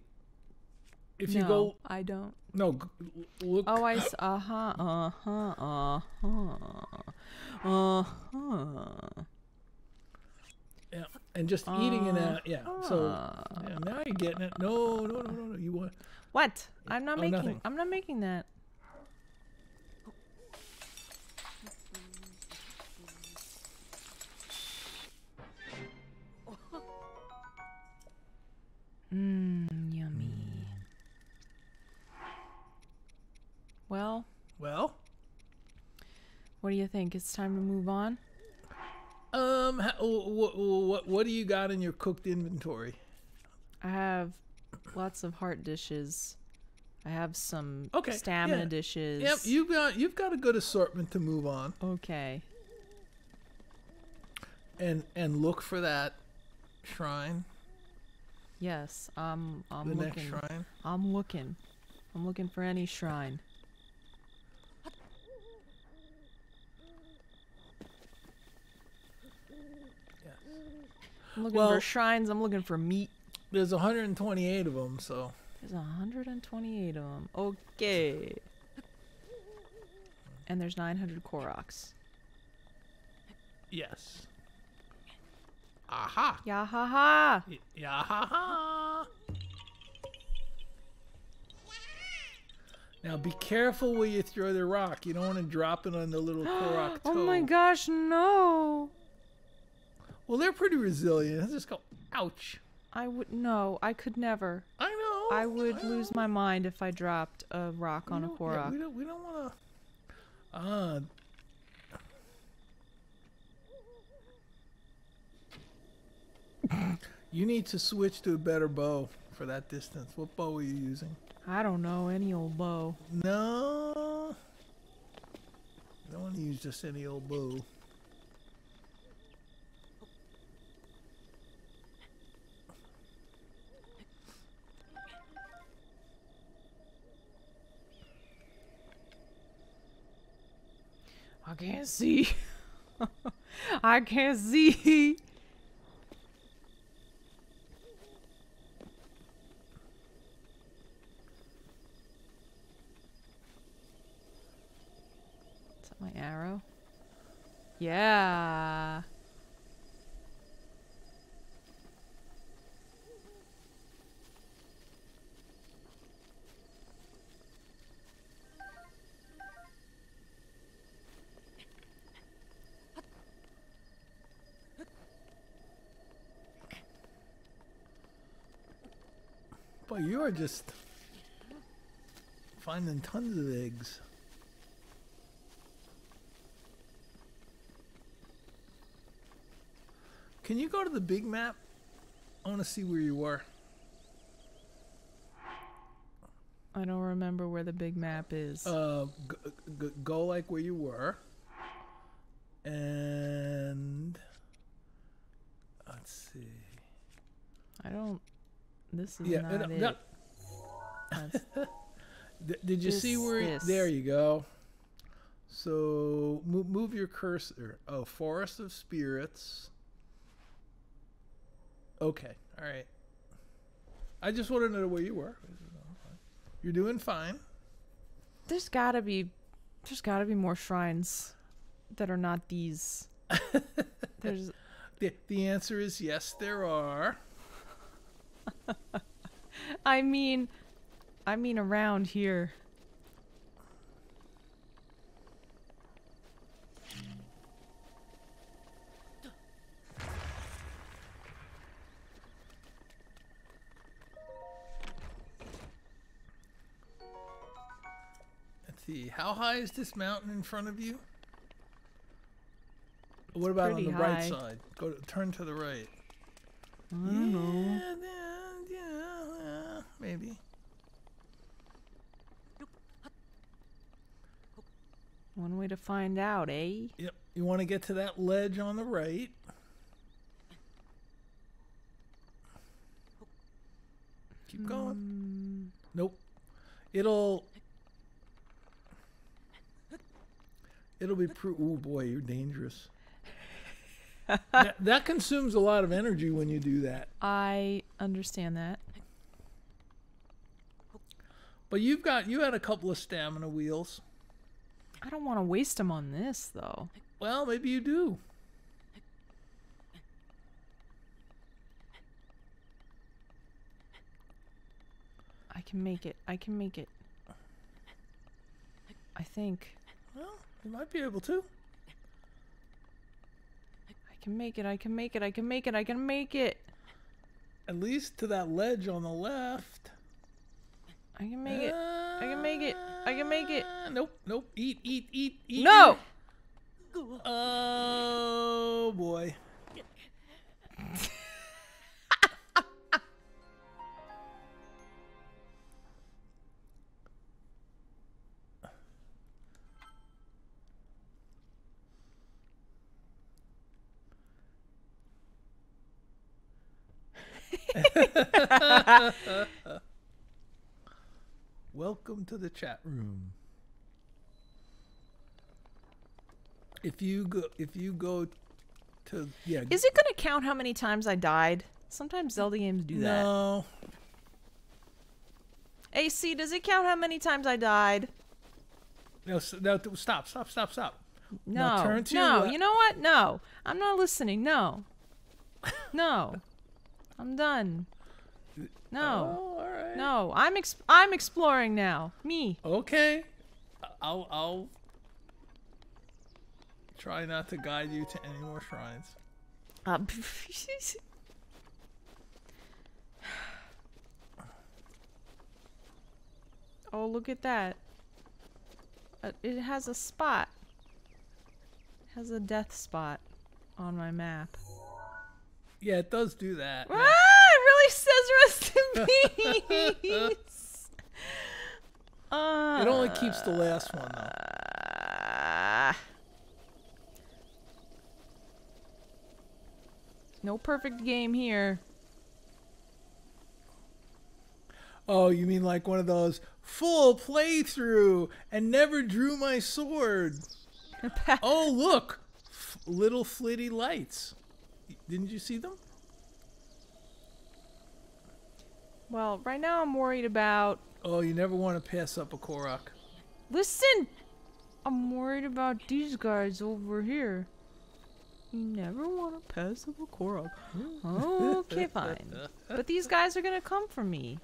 If no, you go I don't. no look Oh, I. s- Uh huh. Uh huh. Uh huh. Uh huh. yeah, and just eating it out. Yeah. So Uh, yeah, now you're getting it. No, no, no, no, no. You want What? I'm not Oh, making. nothing. I'm not making that. Mmm, yummy. Well, well. what do you think? It's time to move on. Um, what what what do you got in your cooked inventory? I have lots of heart dishes. I have some Okay, stamina yeah. dishes. Yep, you've got you've got a good assortment to move on Okay. and and look for that shrine, Yes, I'm. I'm the looking. next shrine. I'm looking. I'm looking for any shrine. I'm looking Well- for shrines. I'm looking for meat. There's 128 of them, so There's 128 of them. Okay. And there's 900 Koroks. yes. Aha! Yeah, ha ha. Ha ha! Now be careful where you throw the rock. You don't want to drop it on the little Korok toe. Oh my gosh, no. Well, they're pretty resilient. Let's just go. Ouch! I would no. I could never. I know. I would lose my mind if I dropped a rock on a don't- yeah, we don't. We don't want to. Ah. you need to switch to a better bow for that distance. What bow are you using? I don't know any old bow. No. Don't want to use just any old bow. I can't see. I can't see. Is that my arrow? Yeah. You are just finding tons of eggs. Can you go to the big map? I want to see where you were. I don't remember where the big map is. Uh, go like where you were. And let's see. I don't. This is Yeah, not uh, it. no, did you see where? this. There you go. So move, move your cursor. Oh, Forest of Spirits. Okay, all right. I just wanted to know where you were. You're doing fine. there's gotta be, there's gotta be more shrines that are not these. there's. The, the answer is yes, there are. I mean, I mean around here. Let's see. How high is this mountain in front of you? What about on the right side? Go to, turn to the right. I don't know. Yeah, yeah, maybe. One way to find out, eh? Yep. You want to get to that ledge on the right. Keep going. Mm, Nope. It'll. It'll be. Pro- oh boy, you're dangerous. that, that consumes a lot of energy when you do that. I understand that. But you've got you had a couple of stamina wheels. I don't want to waste them on this though. Well, maybe you do. I can make it. I can make it. I think Well, you might be able to. I can make it. I can make it. I can make it. I can make it. At least to that ledge on the left. I can make it. I can make it. I can make it. Uh, Nope, nope. Eat, eat, eat, eat. No. Oh boy. Welcome to the chat room. If you go, if you go to yeah, Is it gonna count how many times I died? Sometimes Zelda games do that. no, AC, does it count how many times I died? no, no, stop, stop, stop, stop. No. Now turn to no. You know what? No. I'm not listening. No. No. I'm done. No. Oh, all right. No. I'm ex- I'm exploring now. Me. Okay. I'll I'll try not to guide you to any more shrines. Uh, oh, look at that. Uh, it has a spot. It has a death spot on my map. Yeah, it does do that. Ah, it says rest in peace. Uh, It only keeps the last one though. No perfect game here. Oh, you mean like one of those full playthrough and never drew my sword? Oh, look, F- little flitty lights. Didn't you see them? Well, right now I'm worried about. Oh, you never want to pass up a Korok. Listen! I'm worried about these guys over here. You never want to pass up a Korok. okay, fine. But these guys are gonna come for me.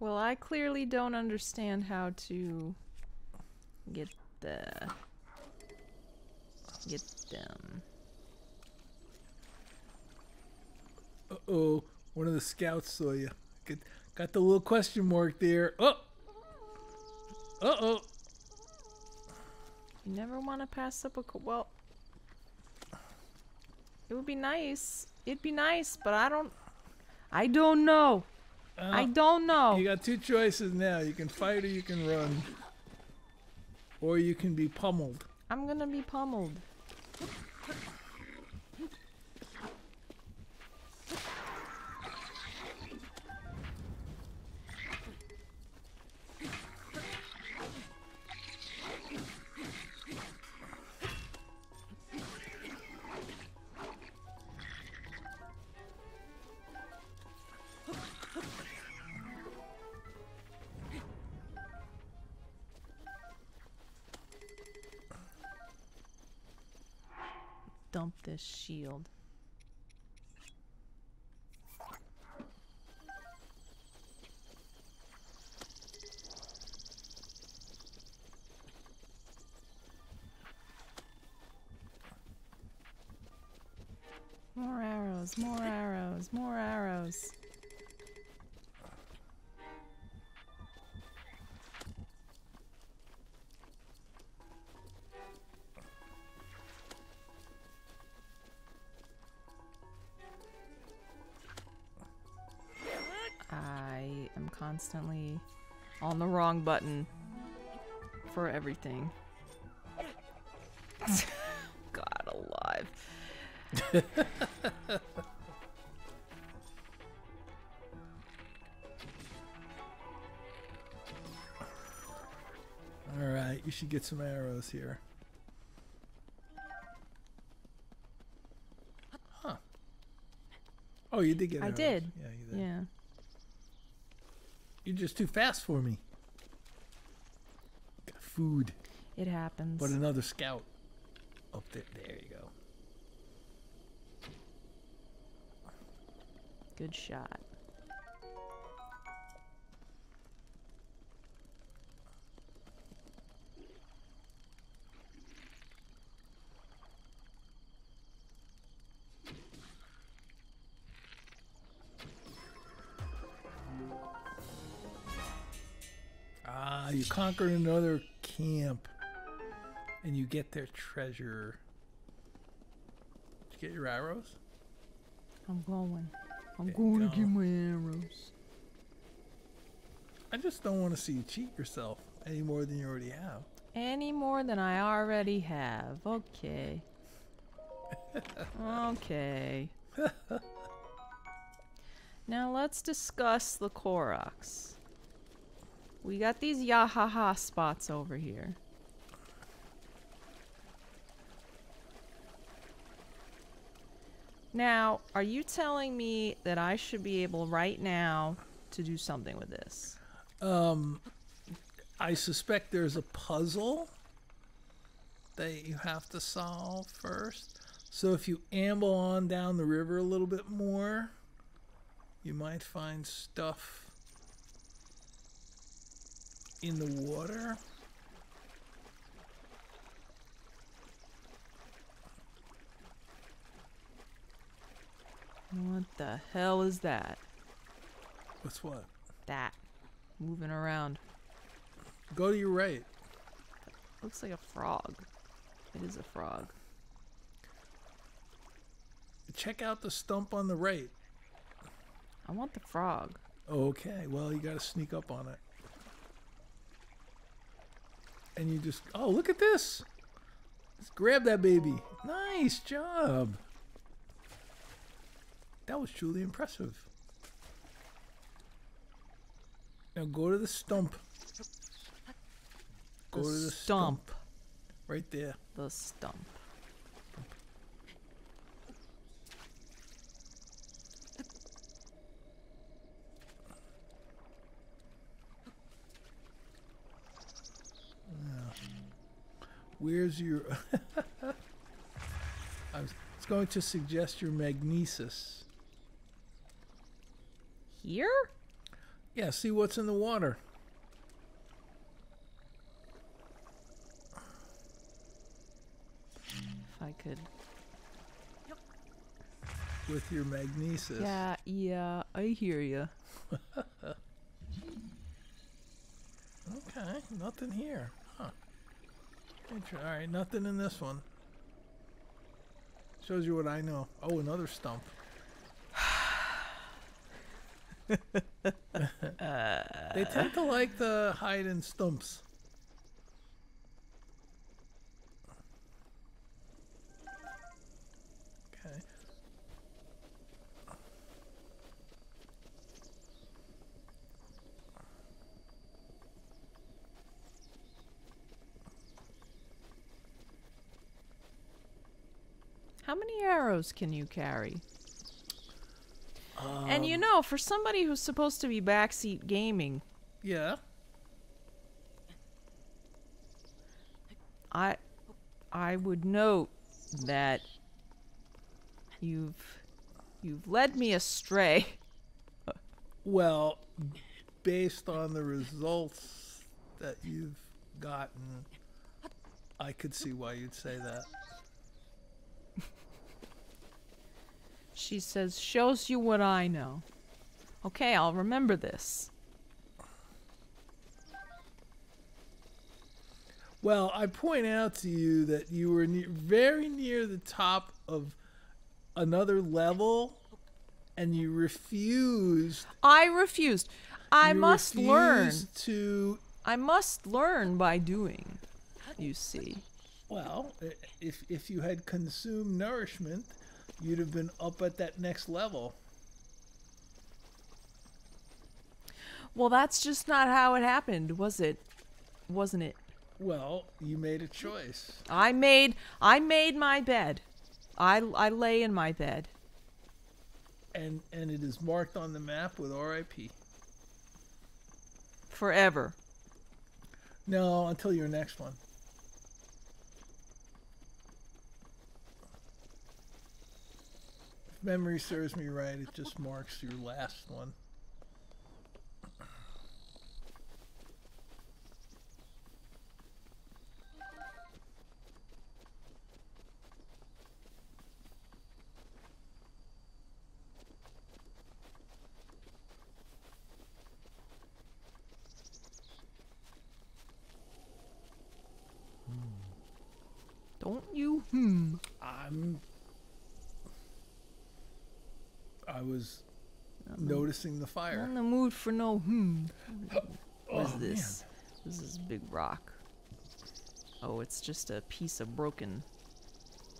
Well, I clearly don't understand how to get the get them. Uh oh, one of the scouts saw you. Get, got the little question mark there. Oh, uh oh. You never want to pass up a well. It would be nice. It'd be nice, but I don't. I don't know. I don't know. You got two choices now. You can fight or you can run. Or you can be pummeled. I'm gonna be pummeled. Shield. constantly on the wrong button for everything. God alive. Alright, you should get some arrows here. Huh. Oh, you did get I did. Yeah, you did. Yeah. You're just too fast for me. Got food. It happens. But another scout. Up there. There you go. Good shot. Conquer another camp. And you get their treasure. Did you get your arrows? I'm going. I'm There going to get my arrows. I just don't want to see you cheat yourself any more than you already have. Any more than I already have. Okay. okay. now let's discuss the Koroks. We got these Yahaha spots over here. Now, are you telling me that I should be able right now to do something with this? Um, I suspect there's a puzzle that you have to solve first. So if you amble on down the river a little bit more, you might find stuff in the water. What the hell is that? What's what? That. Moving around. Go to your right. Looks like a frog. It is a frog. Check out the stump on the right. I want the frog. Okay, well, you got to sneak up on it. And you just, oh, look at this. Let's grab that baby. Nice job. That was truly impressive. Now go to the stump. Go the to the stump. stump. Right there. The stump. Where's your. I was it's going to suggest your magnesis. Here? Yeah, see what's in the water. If I could. with your magnesis. Yeah, yeah, I hear you. Okay, nothing here. Huh. Inter- All right, nothing in this one. Shows you what I know. Oh, another stump. they tend to like the hide in stumps. Okay. How many arrows can you carry? Um, and you know, for somebody who's supposed to be backseat gaming, Yeah. I I would note that you've you've led me astray. Well, based on the results that you've gotten, I could see why you'd say that. She says, shows you what I know. Okay, I'll remember this. Well, I point out to you that you were ne- very near the top of another level, and you refused. I refused. I must learn. to. I must learn by doing. You see. Well, if if you had consumed nourishment, you'd have been up at that next level. Well, that's just not how it happened, was it? Wasn't it? Well, you made a choice. I made I made my bed. I I lay in my bed. And and it is marked on the map with RIP. Forever. No, until your next one. If memory serves me right, it just marks your last one. Don't you? Hmm. I'm. I was noticing the fire. in the mood for no hmm. What is Oh, this? This is a big rock. Oh, it's just a piece of broken,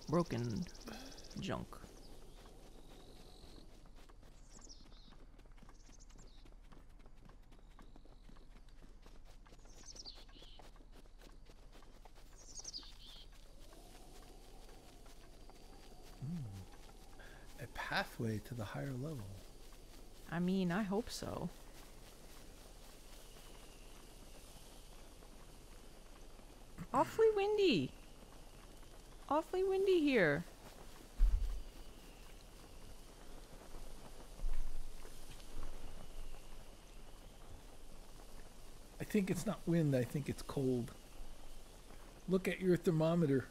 broken junk. A pathway to the higher level. I mean, I hope so. Awfully windy. Awfully windy here. I think it's not wind, I think it's cold. Look at your thermometer.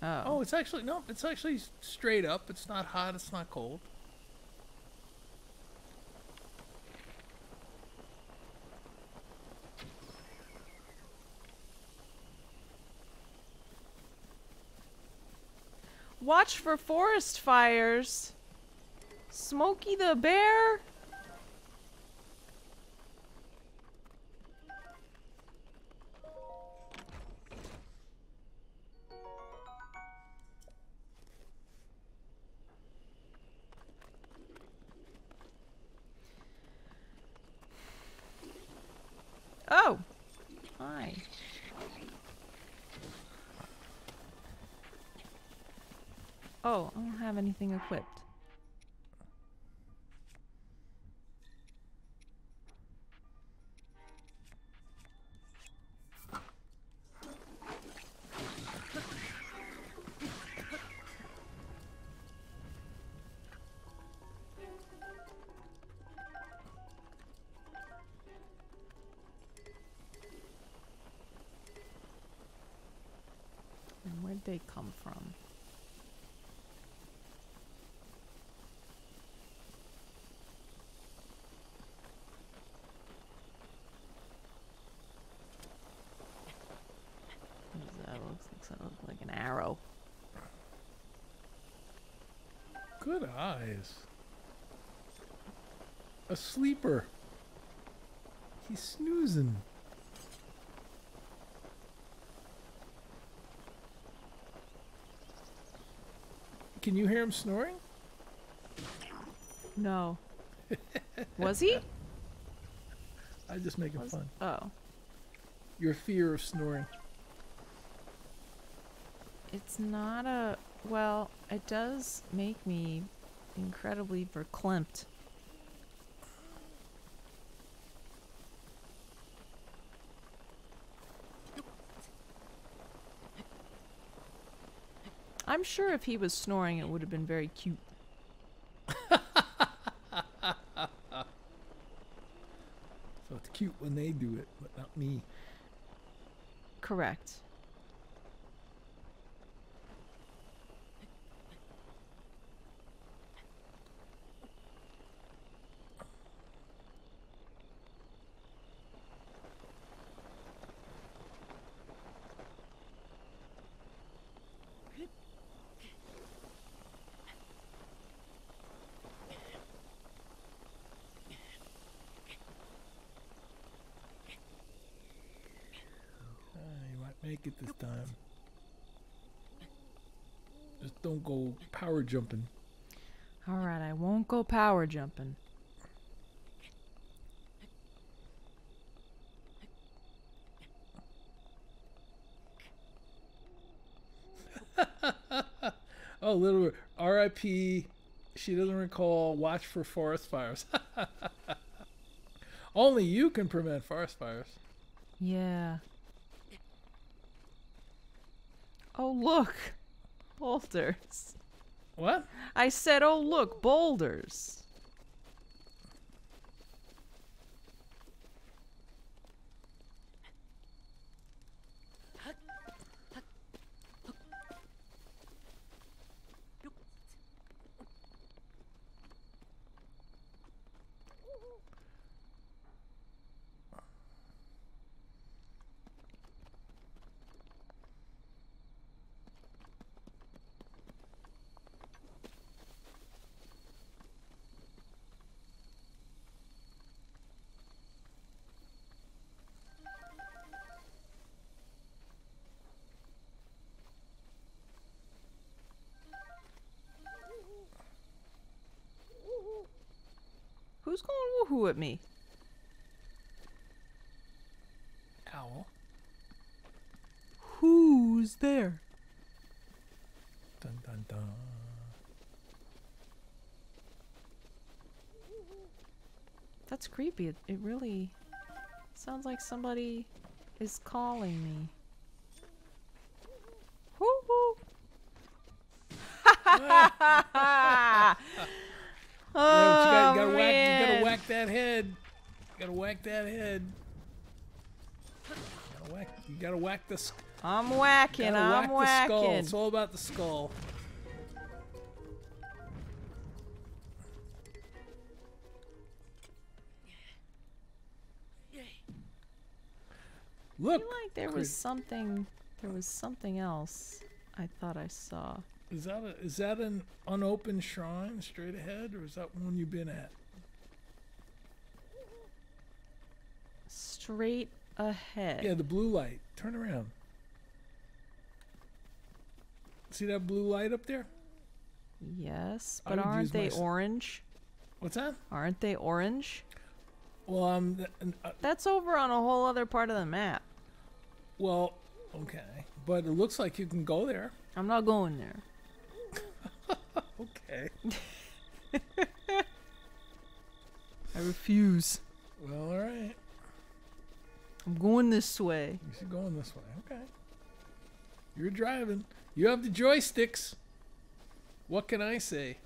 Oh. Oh, it's actually no, it's actually straight up. It's not hot, it's not cold. Watch for forest fires. Smokey the Bear? Anything equipped. Good eyes. A sleeper. He's snoozing. Can you hear him snoring? No. Was he? I'm just making Was- fun. Oh. Your fear of snoring. It's not a. Well, it does make me incredibly verklempt. I'm sure if he was snoring, it would have been very cute. So it's cute when they do it, but not me. Correct. jumping. All right, I won't go power jumping. oh, little R.I.P. She doesn't recall. Watch for forest fires. Only you can prevent forest fires. Yeah. Oh, look. Walters. What? I said, oh, look, boulders. Who's going woohoo at me? Owl. Who's there? Dun dun dun. That's creepy. It, it really sounds like somebody is calling me. Woo Yeah, but you gotta, you gotta Oh, whack. You gotta that head. Gotta whack that head. You gotta whack. You gotta whack the. I'm whacking. I'm whack the skull. whacking. It's all about the skull. I Look, feel like there was something. There was something else. I thought I saw. is that a, is that an unopened shrine straight ahead, or is that one you've been at? Straight ahead. Yeah, the blue light. Turn around. See that blue light up there? Yes, but aren't they orange? What's that? Aren't they orange? Well, um, th- uh, That's over on a whole other part of the map. well, okay, but it looks like you can go there. I'm not going there. Okay. I refuse. Well, all right. I'm going this way. You should go in this way. Okay. You're driving. You have the joysticks. What can I say?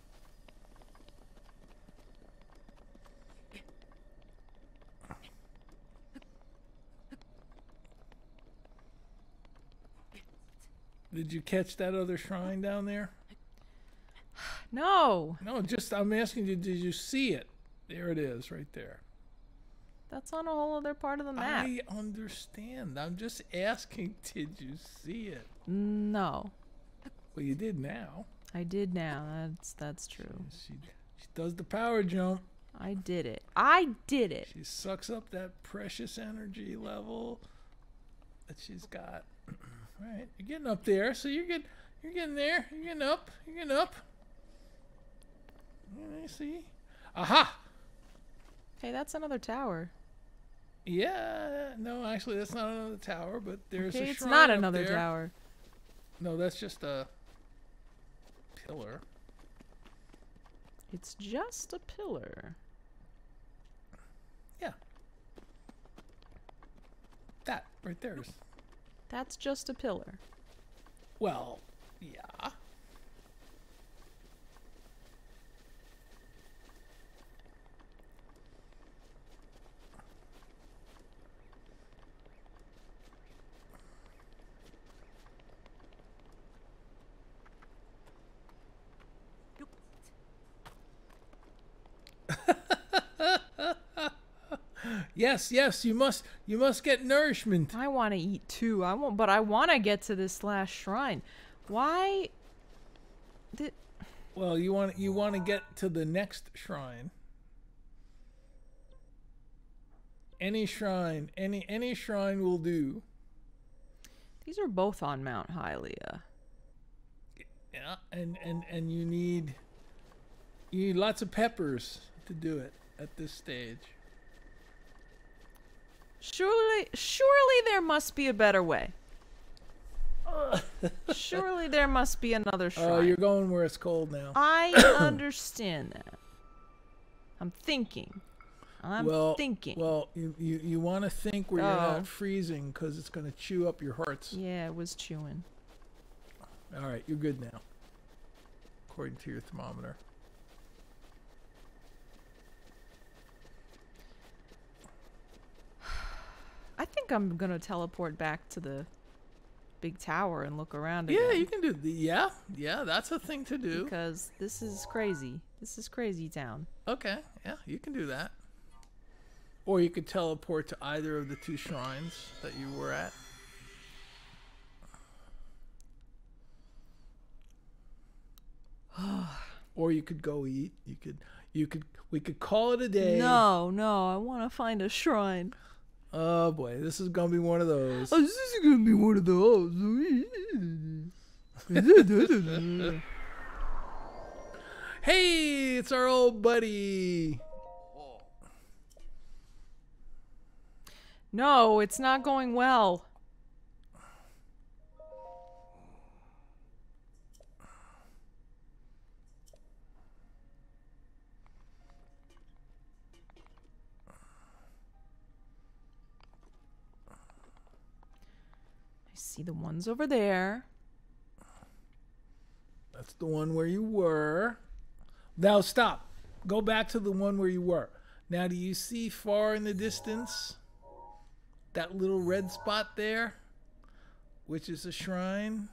Did you catch that other shrine down there? No, No, just I'm asking you, did you see it? There it is, right there. That's on a whole other part of the map. I understand. I'm just asking, did you see it? No, Well, you did now. I did now. That's that's true. She, she does the power jump. I did it. I did it. She sucks up that precious energy level that she's got. All right, you're getting up there, so you're getting, you're getting there. You're getting up. You're getting up. I see. Aha! Hey, that's another tower. Yeah, no, actually, that's not another tower, but there's Okay, a it's not another tower. No, that's just a pillar. It's just a pillar. Yeah. That right there is. That's just a pillar. Well, yeah. Yes, yes, you must you must get nourishment. I want to eat too. I won't, but I want to get to this last shrine. Why? Did, Well, you want you want to get to the next shrine. Any shrine, any any shrine will do. these are both on Mount Hylia. Yeah, and and and you need you need lots of peppers to do it at this stage. Surely, surely there must be a better way. Surely there must be another uh, shrine. Oh, you're going where it's cold now. I understand that. I'm thinking. I'm well, thinking. Well, you you, you want to think where you're Oh. not freezing because it's going to chew up your hearts. yeah, it was chewing. All right, you're good now. According to your thermometer. I think I'm gonna teleport back to the big tower and look around Yeah, again. you can do. The, yeah, yeah, that's a thing to do. because this is crazy. This is crazy town. Okay, yeah, you can do that. Or you could teleport to either of the two shrines that you were at. or you could go eat. You could you could we could call it a day. No, no, I want to find a shrine. Oh boy, this is gonna be one of those. Oh, this is gonna be one of those. Hey, it's our old buddy. no, it's not going well. See the ones over there. That's the one where you were. Now stop. Go back to the one where you were. Now, do you see far in the distance that little red spot there, which is a shrine?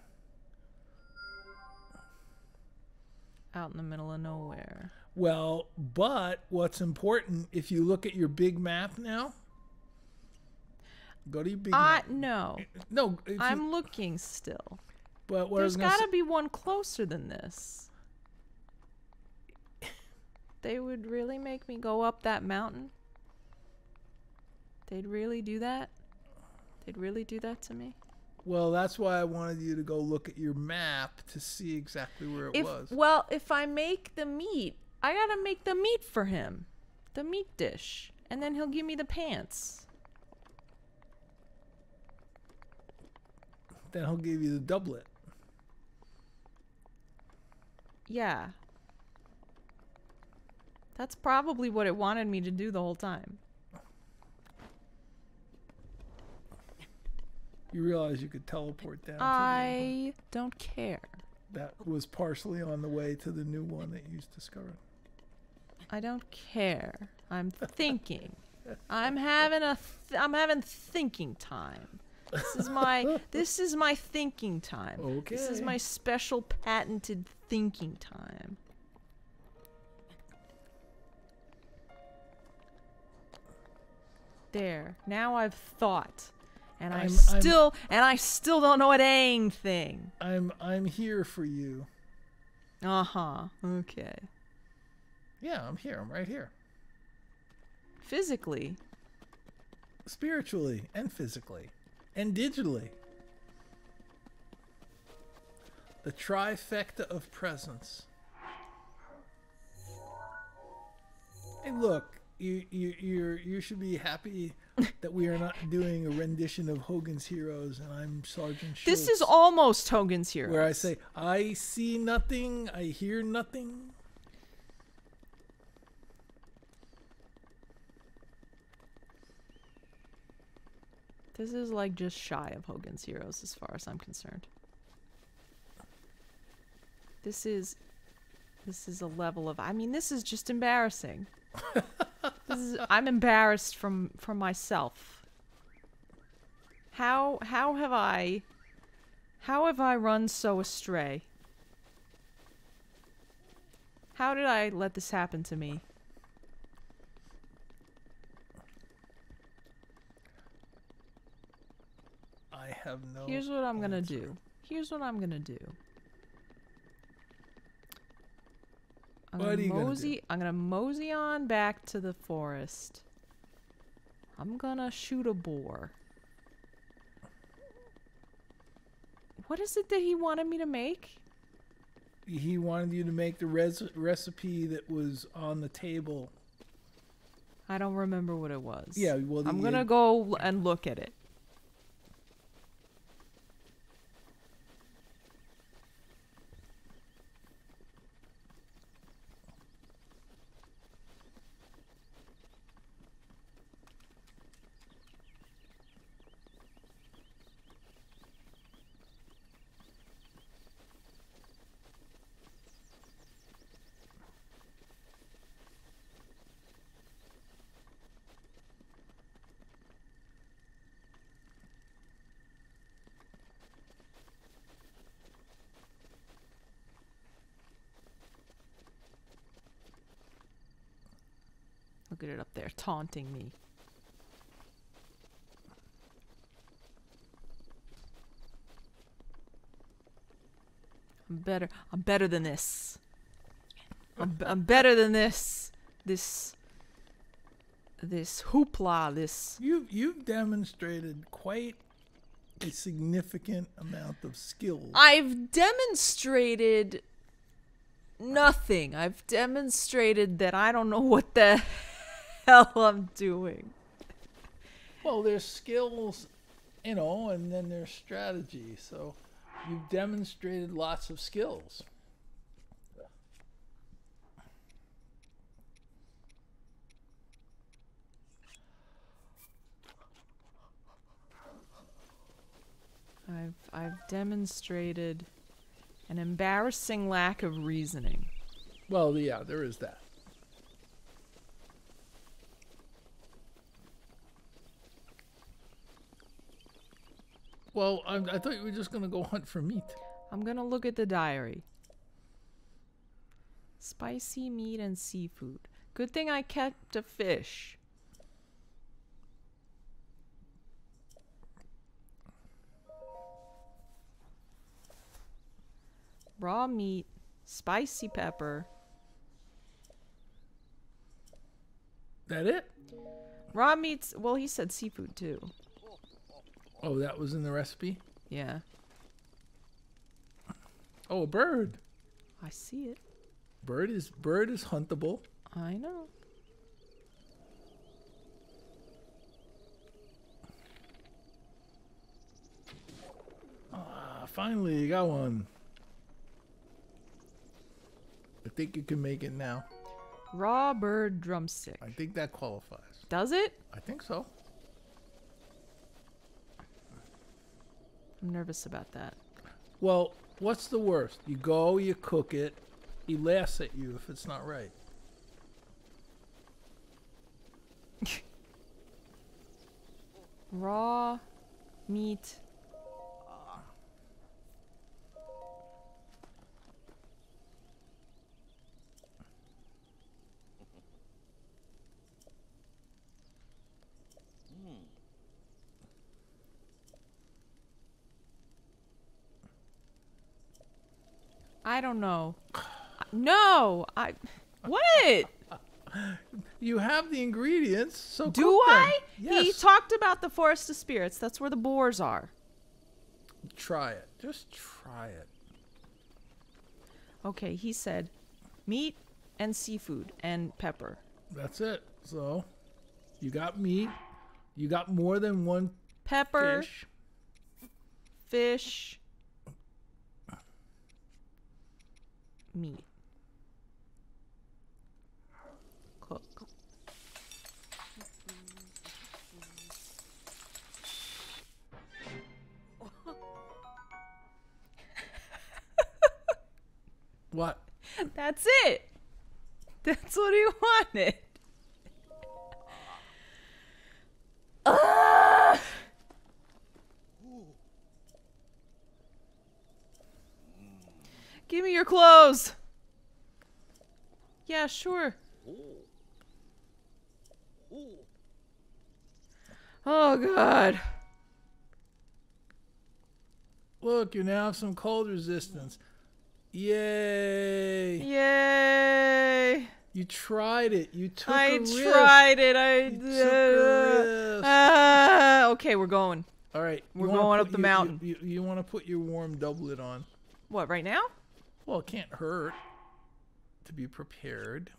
Out in the middle of nowhere. Well, but what's important if you look at your big map now? Go to your big map. no. No, if you- I'm looking still. but what I was There's got to be one closer than this. They would really make me go up that mountain? They'd really do that? They'd really do that to me? Well, that's why I wanted you to go look at your map to see exactly where it If was. well, if I make the meat, I got to make the meat for him. The meat dish, and then he'll give me the pants. Then he'll give you the doublet. Yeah. That's probably what it wanted me to do the whole time. You realize you could teleport down to I don't care. that was partially on the way to the new one that you discovered. I don't care. I'm thinking. I'm having a th- I'm having thinking time. This is my this is my thinking time. Okay. This is my special patented thinking time. There. Now I've thought. And I I'm- I'm- still and I still don't know a dang thing. I'm I'm here for you. Uh-huh. Okay. Yeah, I'm here. I'm right here. Physically. Spiritually and physically and digitally. The trifecta of presence. Hey, look, you you you you should be happy that we are not doing a rendition of Hogan's Heroes, and I'm Sergeant Schultz. This is almost Hogan's Heroes. where I say, I see nothing, I hear nothing. This is like just shy of Hogan's Heroes as far as I'm concerned. This is this is a level of I mean this is just embarrassing. this is I'm embarrassed from from myself. How how have I how have I run so astray? How did I let this happen to me? I have no. Here's what I'm gonna answer. do. Here's what I'm gonna do. I'm What gonna you gonna do? mosey. I'm gonna mosey on back to the forest. I'm gonna shoot a boar. What is it that he wanted me to make? He wanted you to make the res- recipe that was on the table. I don't remember what it was. Yeah, well, I'm gonna go and look at it. Look at it up there, taunting me. I'm better. I'm better than this. I'm, I'm better than this. This. This hoopla. This. You've you've demonstrated quite a significant amount of skill. I've demonstrated nothing. I've demonstrated that I don't know what the hell I'm doing. Well, there's skills, you know, and then there's strategy. So you've demonstrated lots of skills. I've I've demonstrated an embarrassing lack of reasoning. Well, yeah, there is that. Well, I, I thought you were just going to go hunt for meat. I'm gonna look at the diary. Spicy meat and seafood. Good thing I kept a fish. Raw meat, spicy pepper. That it? Raw meats, well, he said seafood too. Oh, that was in the recipe? Yeah, Oh, a bird. I see it. Bird is bird is huntable. I know. Ah, finally, you got one. I think you can make it now. Raw bird drumstick. I think that qualifies. Does it? I think so. I'm nervous about that. Well, what's the worst? You go, you cook it, he laughs at you if it's not right. Raw meat. I don't know. No, I. What? You have the ingredients, so Do. I? Yes. He talked about the forest of spirits. That's where the boars are. try it. Just try it. Okay, he said meat and seafood and pepper. That's it. So, you got meat. You got more than one Pepper, fish. fish, meat. Cook. What? That's it. That's what he wanted. Give me your clothes. Yeah, sure. Oh god. Look, you now have some cold resistance. Yay! Yay. You tried it. You took a I risk. I tried it. I You took a risk. Ah, okay, we're going. All right. We're going put up the your- mountain. You, you, want to put your warm doublet on. What, right now? Well, it can't hurt to be prepared.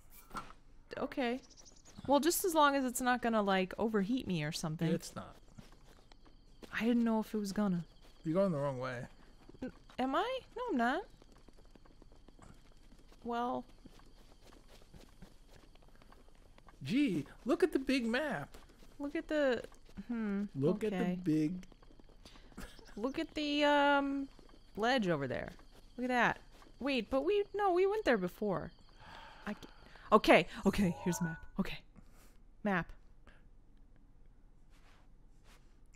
Okay. Well, just as long as it's not gonna like overheat me or something. It's not. I didn't know if it was gonna. You're going the wrong way. Am I? No, I'm not. Well, Gee, look at the big map. look at the. Hmm. Look at the big. Look at the um ledge over there. Look at that. Wait, but we no, we went there before. I. Okay. Okay. Here's the map. Okay. Map.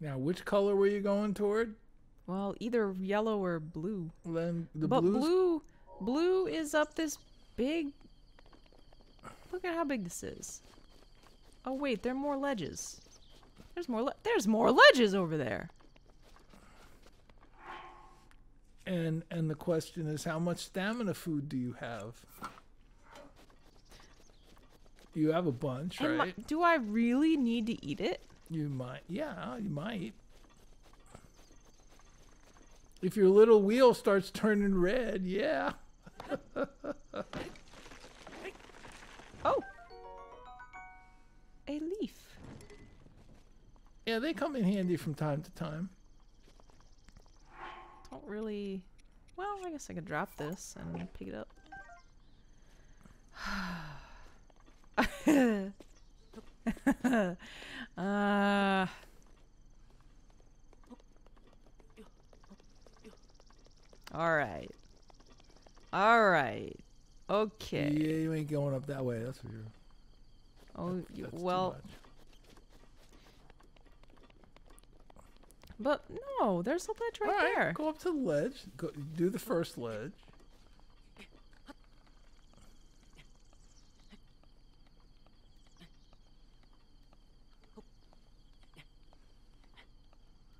Now, which color were you going toward? Well, either yellow or blue. Then the but blues. blue, blue is up this big. Look at how big this is. Oh wait, there are more ledges. There's more. Le- there's more ledges over there. And and the question is, how much stamina food do you have? You have a bunch, And my- right? do I really need to eat it? You might. Yeah, you might. If your little wheel starts turning red, yeah. Oh, a leaf. Yeah, they come in handy from time to time. Don't really. Well, I guess I could drop this and pick it up. uh. All right. All right. Okay. Yeah, you ain't going up that way. That's for sure. Oh, y- That's too well, but no, there's a ledge right All right, there. go up to the ledge. Go, do the first ledge.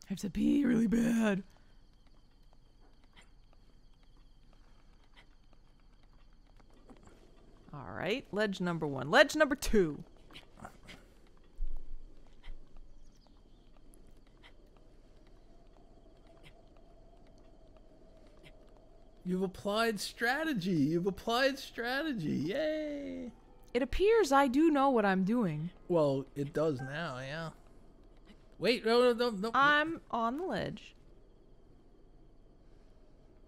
I have to pee really bad. All right, ledge number one. Ledge number two. You've applied strategy. You've applied strategy. Yay! It appears I do know what I'm doing. Well, it does now. Yeah. Wait, no, no, no, no. I'm on the ledge.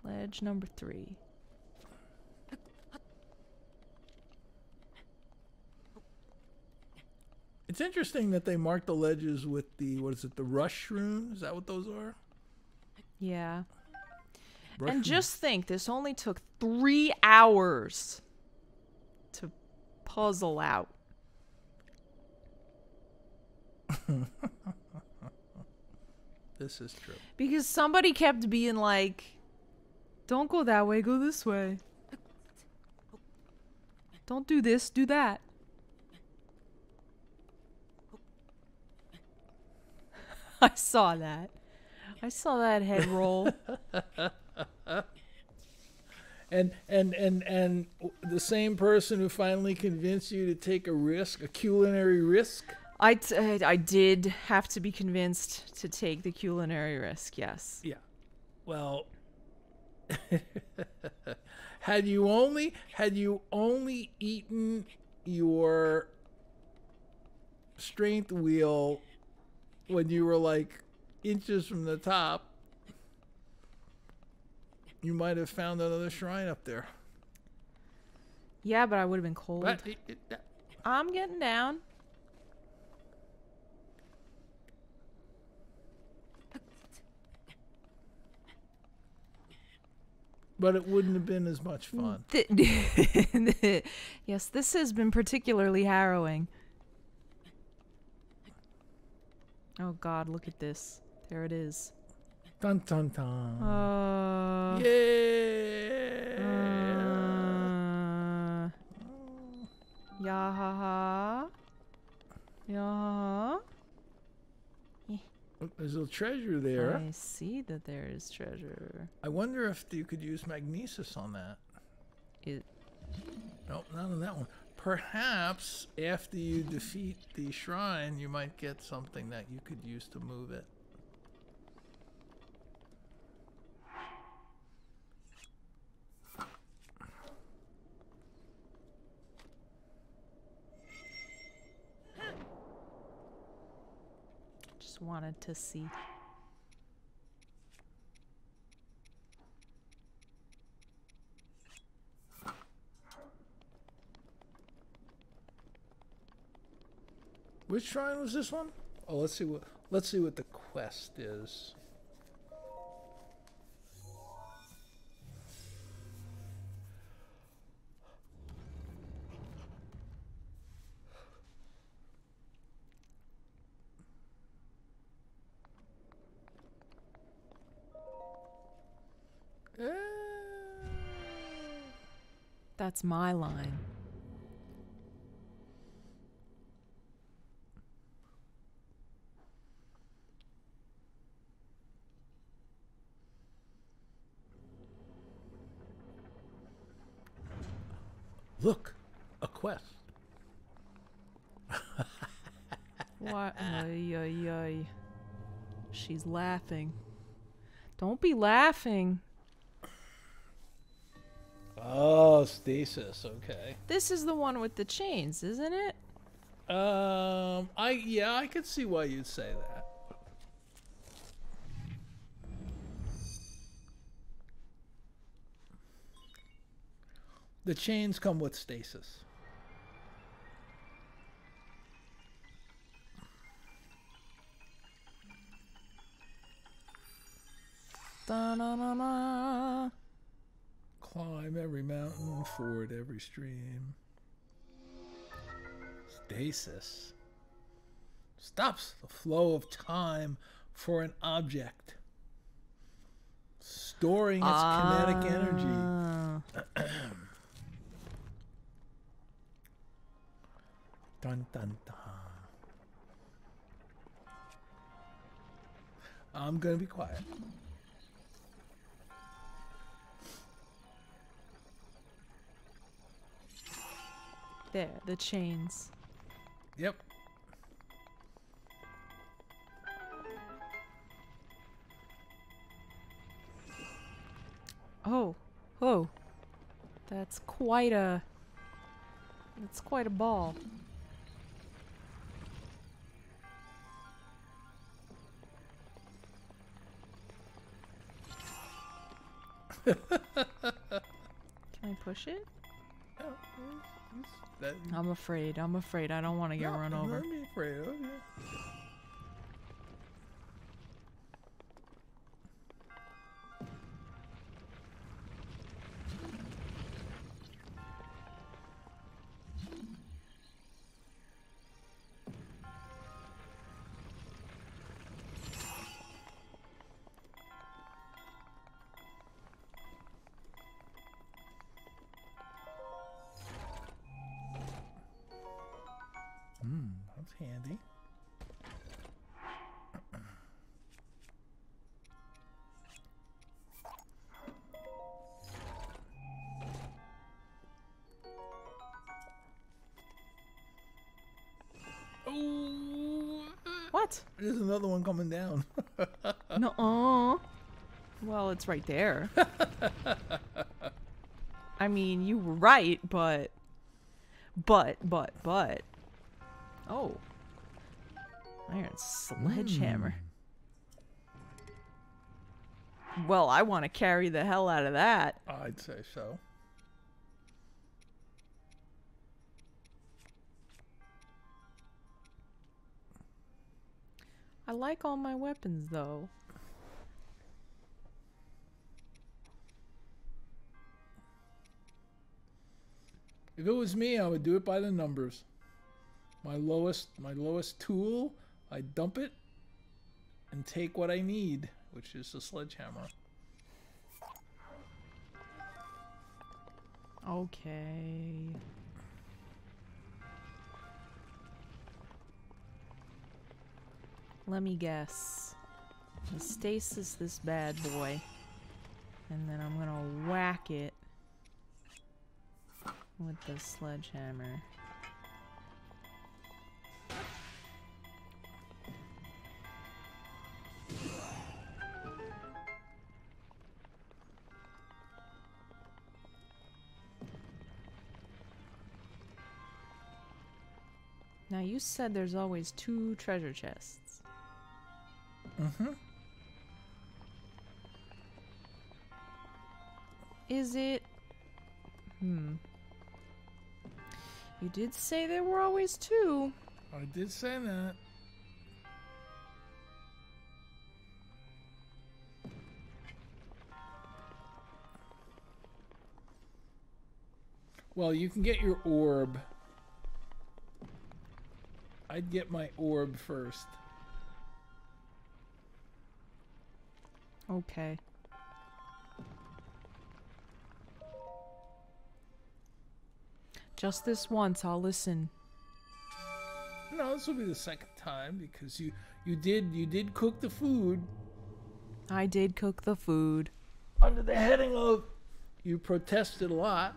Ledge number three. It's interesting that they mark the ledges with the what is it? The rush rune? Is that what those are? Yeah. And just think, this only took three hours to puzzle out. this is true. Because somebody kept being like, don't go that way, go this way. Don't do this, do that. I saw that. I saw that head roll. And and and and the same person who finally convinced you to take a risk, a culinary risk. I, t- I did have to be convinced to take the culinary risk, yes. Yeah. Well, had you only had you only eaten your strength wheel when you were like inches from the top, you might have found another shrine up there. Yeah, but I would have been cold. But it, it, that- I'm getting down. but it wouldn't have been as much fun. Yes, this has been particularly harrowing. Oh god, look at this. There it is. Dun dun dun. Uh, yeah. uh, yeah. Yeah, There's a little treasure there. I see that there is treasure. I wonder if you could use magnesis on that. It, Nope, not on that one. Perhaps after you defeat the shrine, you might get something that you could use to move it. Just wanted to see. Which shrine was this one? Oh, let's see what let's see what the quest is. That's my line. Look, a quest. what? Ay, ay, ay. She's laughing. Don't be laughing. Oh, stasis. Okay. This is the one with the chains, isn't it? Um, I yeah, I could see why you'd say that. The chains come with stasis. Da-na-na-na. Climb every mountain, ford every stream. Stasis stops the flow of time for an object, storing its kinetic energy. Ah. Dun dun dun. I'm gonna be quiet. There, the chains. Yep. Oh, oh. That's quite a. That's quite a ball. Can I push it? Oh, that- I'm afraid. I'm afraid. I don't want to get run over. Be afraid. Okay. There's another one coming down. No. uh Well, it's right there. I mean, you were right, but. But, but, but. Oh. Iron sledgehammer. Well, I want to carry the hell out of that. I'd say so. I like all my weapons, though. If it was me, I would do it by the numbers. My lowest, my lowest tool, I dump it and take what I need, which is a sledgehammer. Okay. Let me guess. The stasis this bad boy. And then I'm gonna whack it with the sledgehammer. Now you said there's always two treasure chests. Mm-hmm. Is it? Hmm. You did say there were always two. I did say that. Well, you can get your orb. I'd get my orb first. Okay. Just this once, I'll listen. No, this will be the second time because you you did you did cook the food I did cook the food. under the heading of you protested a lot.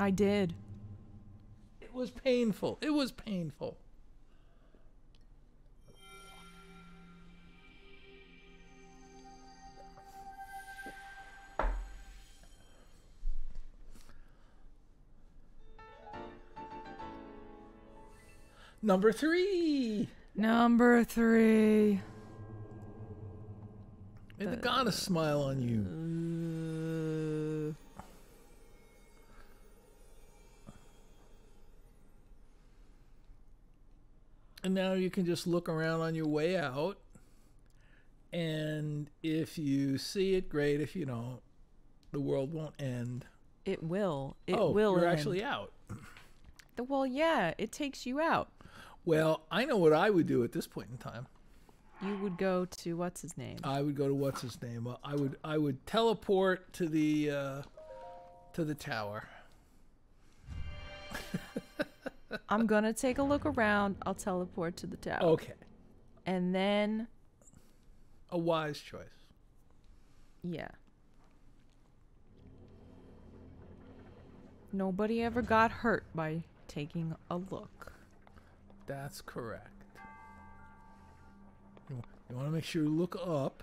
I did. It was painful. It was painful. Number three. Number three. May the goddess smile on you. Uh, And now you can just look around on your way out. And if you see it, great. If you don't, the world won't end. it will. It oh, will. you're end. actually out. Well, yeah. It takes you out. Well, I know what I would do at this point in time. You would go to what's his name? I would go to what's his name. I would I would teleport to the uh, to the tower. I'm gonna take a look around. I'll teleport to the tower, Okay, and then a wise choice. yeah. Nobody ever got hurt by taking a look. That's correct. You, you want to make sure you look up.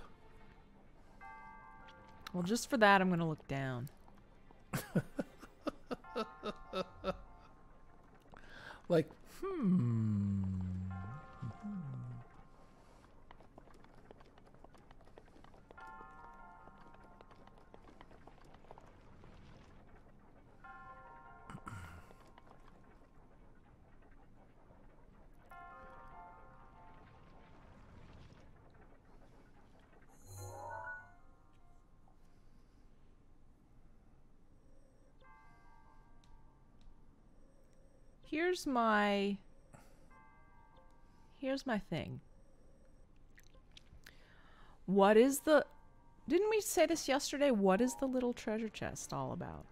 Well, just for that, I'm gonna look down. Like, hmm. Here's my. Here's my thing. What is the. Didn't we say this yesterday? What is the little treasure chest all about?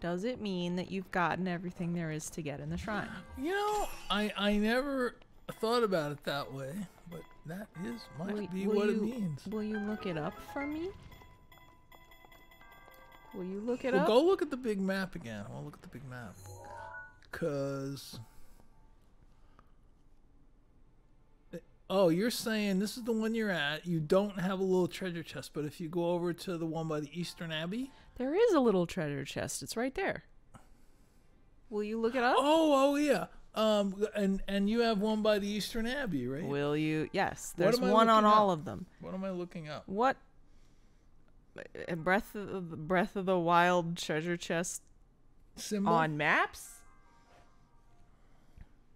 Does it mean that you've gotten everything there is to get in the shrine? You know, I I never thought about it that way, but that is might Will- be will what it means. Will you look it up for me? Will you look it Well, up? go look at the big map again. I'll look at the big map. Cause Oh, you're saying this is the one you're at. You don't have a little treasure chest, but if you go over to the one by the Eastern Abbey, There is a little treasure chest. It's right there. Will you look it up? oh, oh yeah, um, and and you have one by the Eastern Abbey, right? Will you? Yes. There's one on looking all of them. What am I looking up? What? Breath of the Breath of the Wild treasure chest Symbol. on maps.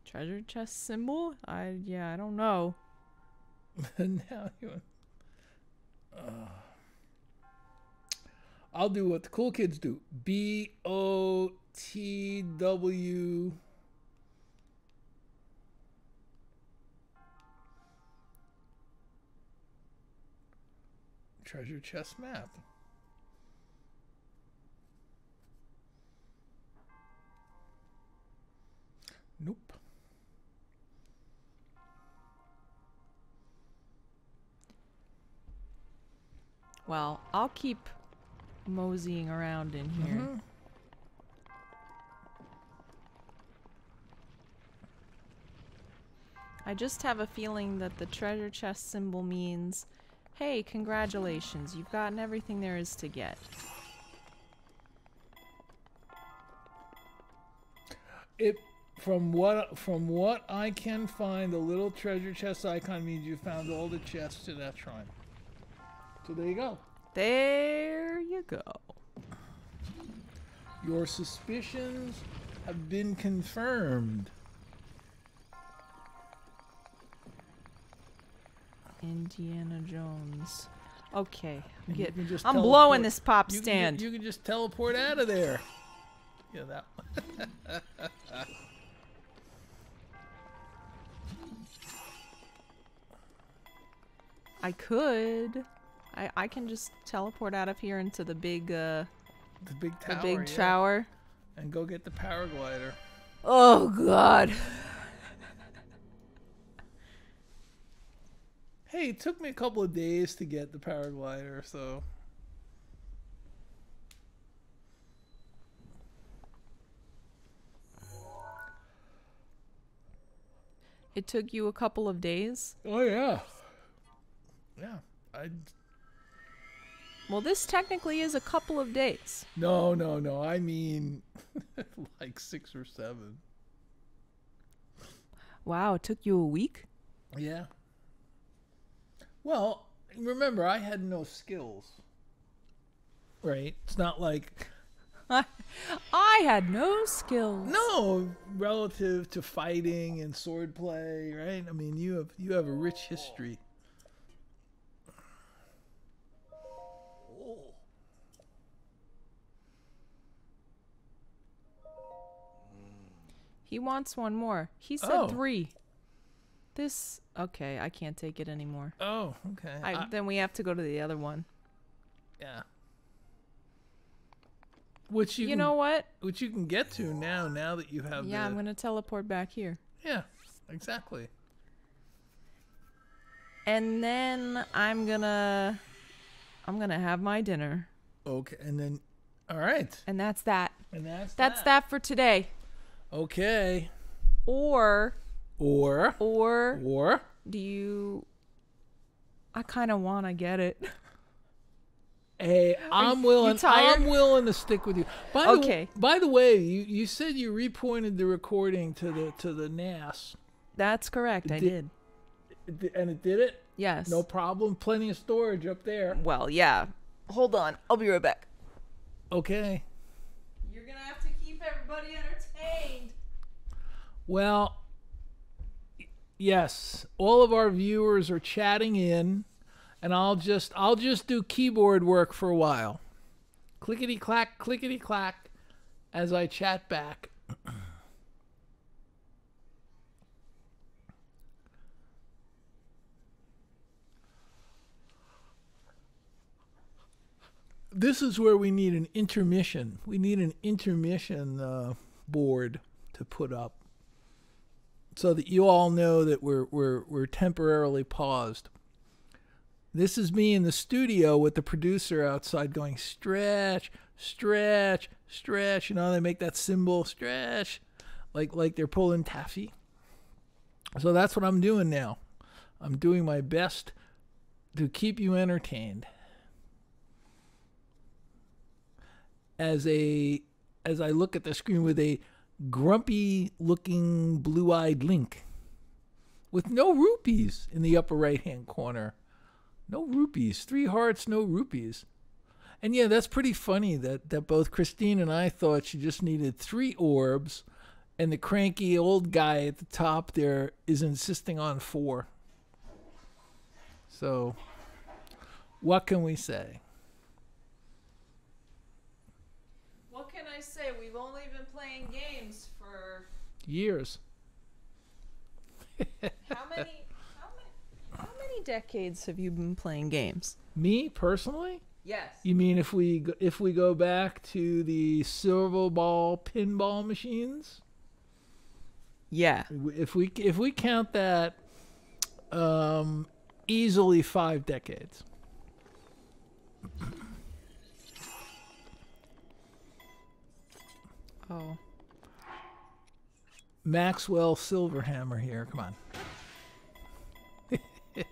Treasure chest symbol? I yeah, I don't know. now you. Uh, I'll do what the cool kids do. B O T W. Treasure chest map. Nope. Well, I'll keep moseying around in here. Mhm. I just have a feeling that the treasure chest symbol means, hey, congratulations, you've gotten everything there is to get. It from what from what I can find, the little treasure chest icon means you found all the chests to that shrine. So there you go. There you go. Your suspicions have been confirmed. Indiana Jones. Okay, I'm, And get- just I'm teleport- blowing this pop You can, stand. ju- you can just teleport out of there. Yeah, that one. I could. I I can just teleport out of here into the big uh the big tower. the big yeah. tower. And go get the paraglider. Oh god. Hey, it took me a couple of days to get the paraglider, so. It took you a couple of days? Oh, yeah. Yeah. I. Well, this technically is a couple of days. No, no, no. I mean, like six or seven. Wow, it took you a week? Yeah. Well, remember I had no skills. Right? It's not like I had no skills. no relative to fighting and swordplay, right? I mean, you have you have a rich history. He wants one more. He said Oh. three. This okay, I can't take it anymore. Oh, okay. I, I- then we have to go to the other one. yeah. Which you, You, can, know what? which you can get to now. Now that you have Yeah, the I'm gonna teleport back here. yeah, exactly. And then I'm gonna I'm gonna have my dinner. Okay, and then all right, And that's that. and that's That's that for today. Okay, Or or or or do you I kinda wanna get it. Hey, I'm willing. I'm willing to stick with you. By Okay. The, by the way, you, you said you repointed the recording to the to the NAS, That's correct, I Did- did. And it did it. Yes. No problem. Plenty of storage up there. Well, yeah. Hold on. I'll be right back. Okay. You're gonna have to keep everybody entertained. Well, yes. All of our viewers are chatting in, and I'll just I'll just do keyboard work for a while. Clickety clack, clickety clack, as I chat back. This is where we need an intermission. We need an intermission uh, board to put up so that you all know that we're we're we're temporarily paused. This is me in the studio with the producer outside going stretch, stretch, stretch. You know they make that symbol stretch, like like they're pulling taffy. So that's what I'm doing now. I'm doing my best to keep you entertained. As a as I look at the screen with a grumpy looking blue eyed Link with no rupees in the upper right hand corner. No rupees. Three hearts, no rupees. And yeah, that's pretty funny that, that both Christine and I thought she just needed three orbs, and the cranky old guy at the top there is insisting on four. So, what can we say? What can I say? We've only playing games for Years. how many how many how many decades have you been playing games? Me personally? Yes. You mean if we go, if we go back to the silver ball pinball machines? Yeah. If we if we count that, um, easily five decades. Oh. Maxwell Silverhammer here. Come on.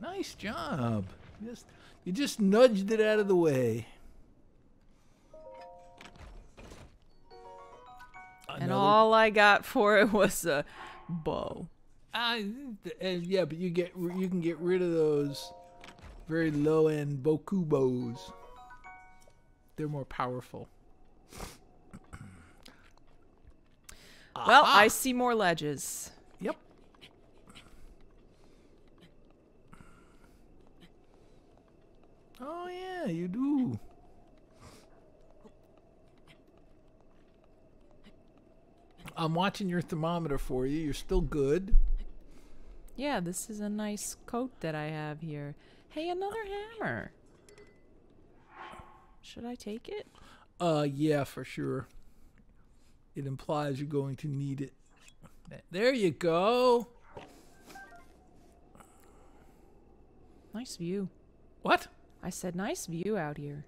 nice job. Just you just nudged it out of the way. And all I got for it was a bow. Uh, yeah, but you get you can get rid of those very low end Boko bows. They're more powerful. Well, I see more ledges. Yep. Oh yeah, you do. I'm watching your thermometer for you. You're still good. Yeah, this is a nice coat that I have here. Hey, another hammer. Should I take it? Uh, yeah, for sure it implies you're going to need it. There you go. Nice view. What? I said nice view out here.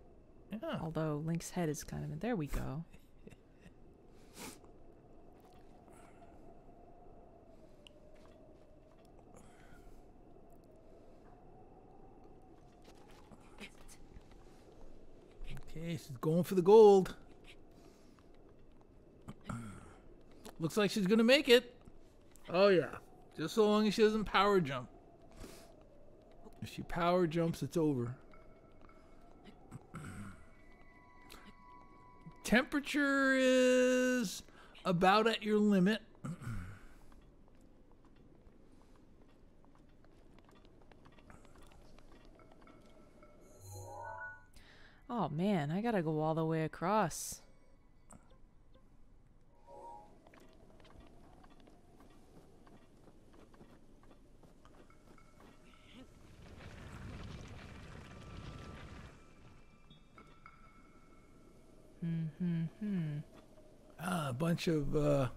Yeah. Although Link's head is kind of in. There we go. okay, she's going for the gold. Looks like she's gonna make it. Oh yeah. Just so long as she doesn't power jump. If she power jumps, it's over. Temperature is about at your limit. Oh man, I gotta go all the way across. Hmm. Ah, a bunch of uh,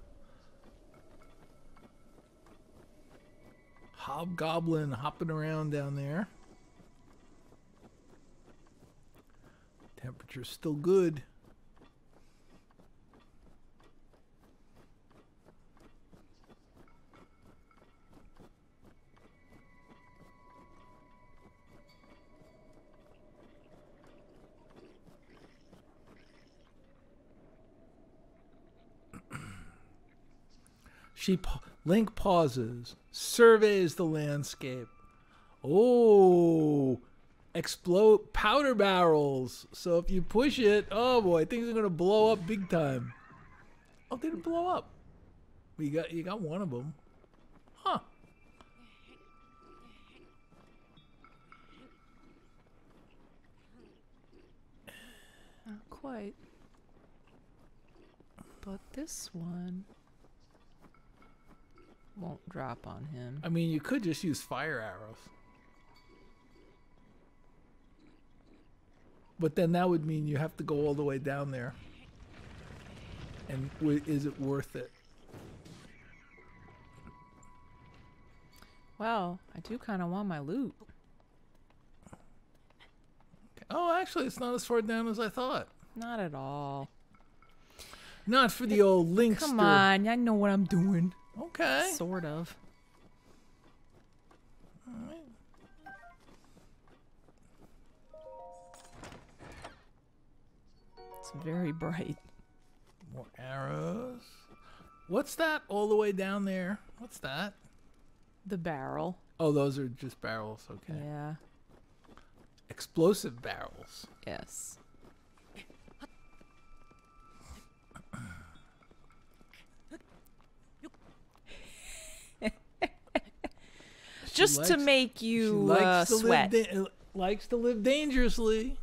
hobgoblin hopping around down there. Temperature's still good. She Link pauses, surveys the landscape. Oh, explode powder barrels. So if you push it, oh boy, things are gonna blow up big time. Oh, they didn't blow up. You got you got one of them, huh? Not quite. But this one won't drop on him. I mean, you could just use fire arrows. But then that would mean you have to go all the way down there. And is it worth it? Well, I do kind of want my loot. Oh, actually, it's not as far down as I thought. Not at all. Not for the old Linkster. Come on, I know what I'm doing. Okay. Sort of. It's very bright. More arrows. What's that all the way down there? What's that? The barrel. Oh, those are just barrels. Okay. Yeah. Explosive barrels. Yes. Just to likes- make she you likes uh, to sweat. Live da- likes to live dangerously.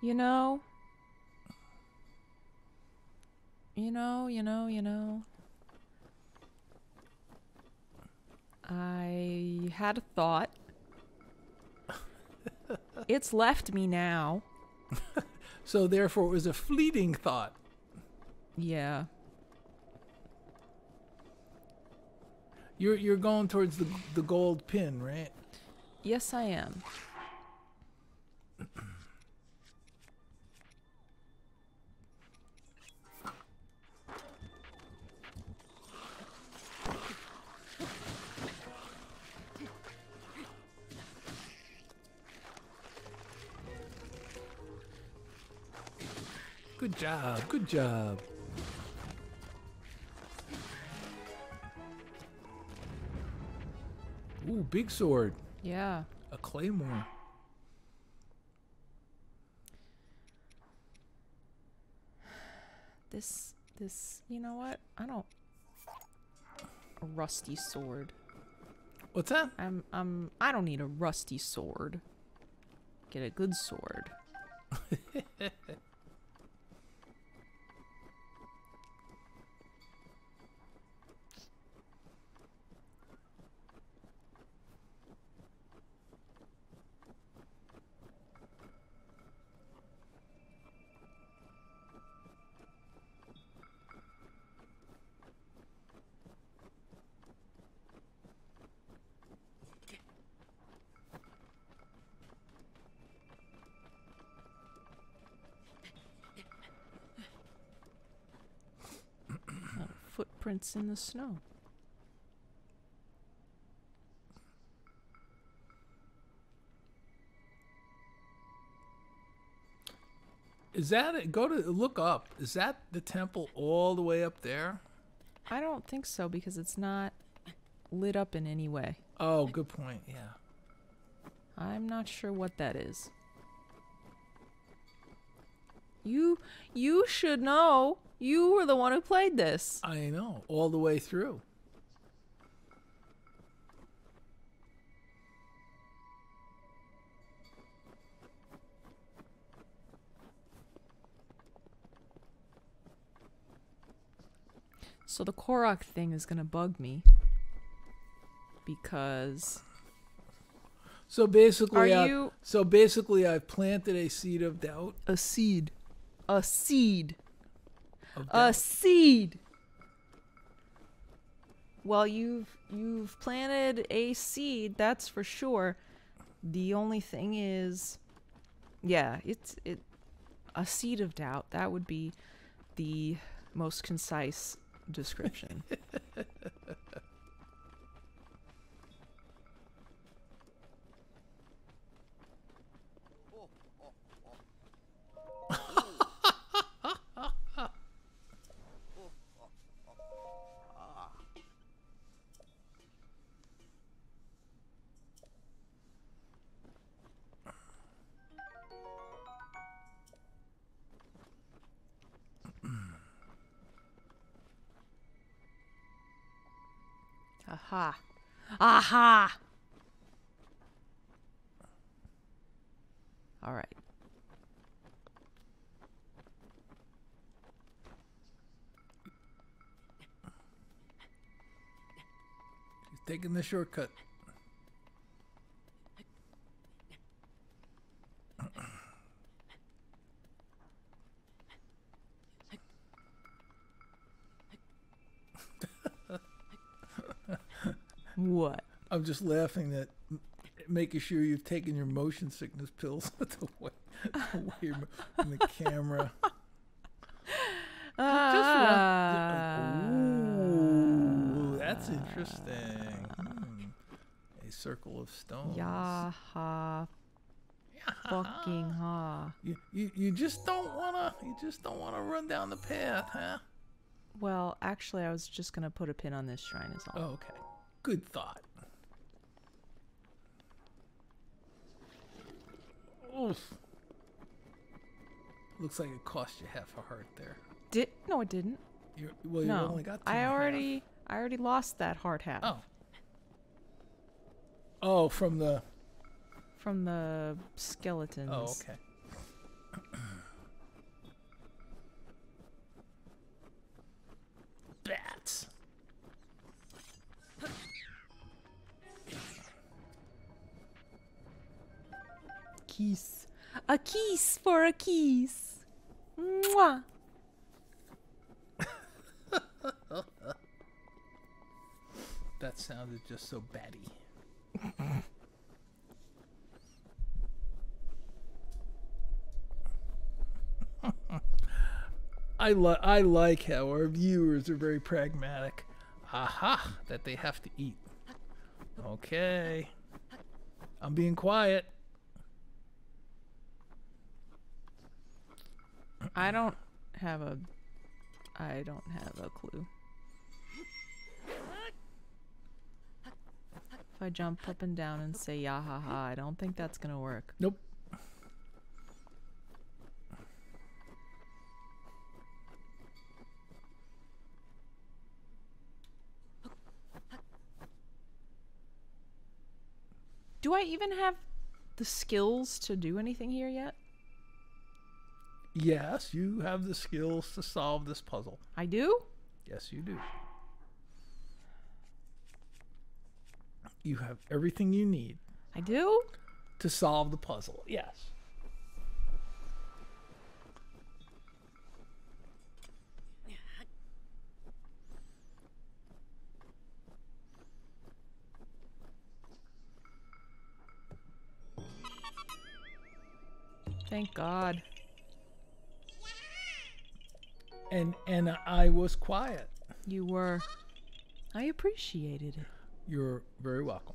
You know. You know, you know, you know. I had a thought. it's left me now. So therefore, it was a fleeting thought. Yeah. You're you're going towards the the gold pin, right? Yes, I am. Good job. Good job. Ooh, big sword. Yeah. A claymore. This, this, you know what? I don't. A rusty sword. What's that? I'm, I'm, I don't need a rusty sword. Get a good sword. footprints in the snow. Is that it? Go to look up. Is that the temple all the way up there? I don't think so because it's not lit up in any way. Oh, good point. Yeah. I'm not sure what that is. You you should know. You were the one who played this. I know. All the way through. So the Korok thing is gonna bug me because So basically, Are I- you- so basically, I've planted a seed of doubt. a seed, a seed, a seed. Well, you've you've planted a seed, that's for sure. The only thing is, yeah, it's it a seed of doubt. That would be the most concise description. Aha. Aha. All right. She's taking the shortcut. What? I'm just laughing that m- making sure you've taken your motion sickness pills the way, the way you're in the camera. Ah. Ooh, that's interesting. Hmm. A circle of stones. Yaha. Fucking ha. You, you, you just don't wanna you just don't wanna run down the path, huh? Well, actually, I was just gonna put a pin on this shrine. as all. Oh, okay. Good thought. Oof. Looks like it cost you half a heart there. Did no, it didn't. You well, you no, only got. Two I and a half. already, I already lost that heart half Oh. Oh, from the. from the skeletons. Oh, okay. Kiss. A kiss for a kiss. Mwah. That sounded just so batty. I li- I like how our viewers are very pragmatic. Aha, that they have to eat. Okay. I'm being quiet. I don't have a. I don't have a clue. If I jump up and down and say ya ha ha, I don't think that's gonna work. Nope. Do I even have the skills to do anything here yet? Yes, you have the skills to solve this puzzle. I do? Yes, you do. You have everything you need I do? to solve the puzzle. Yes. Thank God. And and I was quiet. You were. I appreciated it. You're very welcome.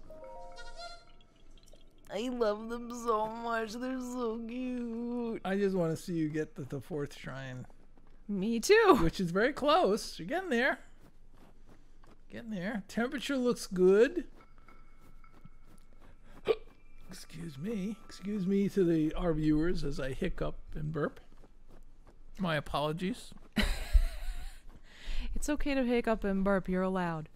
I love them so much. They're so cute. I just want to see you get to the fourth shrine, Me too. which is very close. You're getting there. Getting there. Temperature looks good. Excuse me. Excuse me to the our viewers as I hiccup and burp. My apologies. It's okay to hiccup and burp. You're allowed.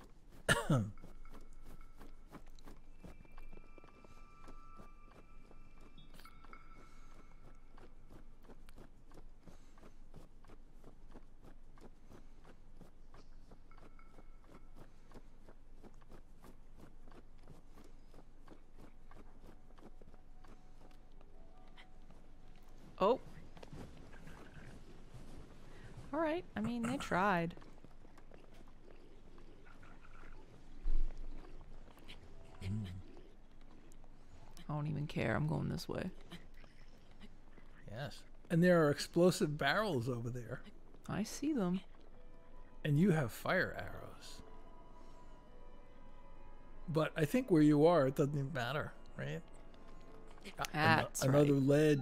Oh. All right. I mean, they tried. I don't even care. I'm going this way. Yes. And there are explosive barrels over there. I see them. And you have fire arrows. But I think where you are, it doesn't even matter, right? Ah, ano- That's another right. ledge.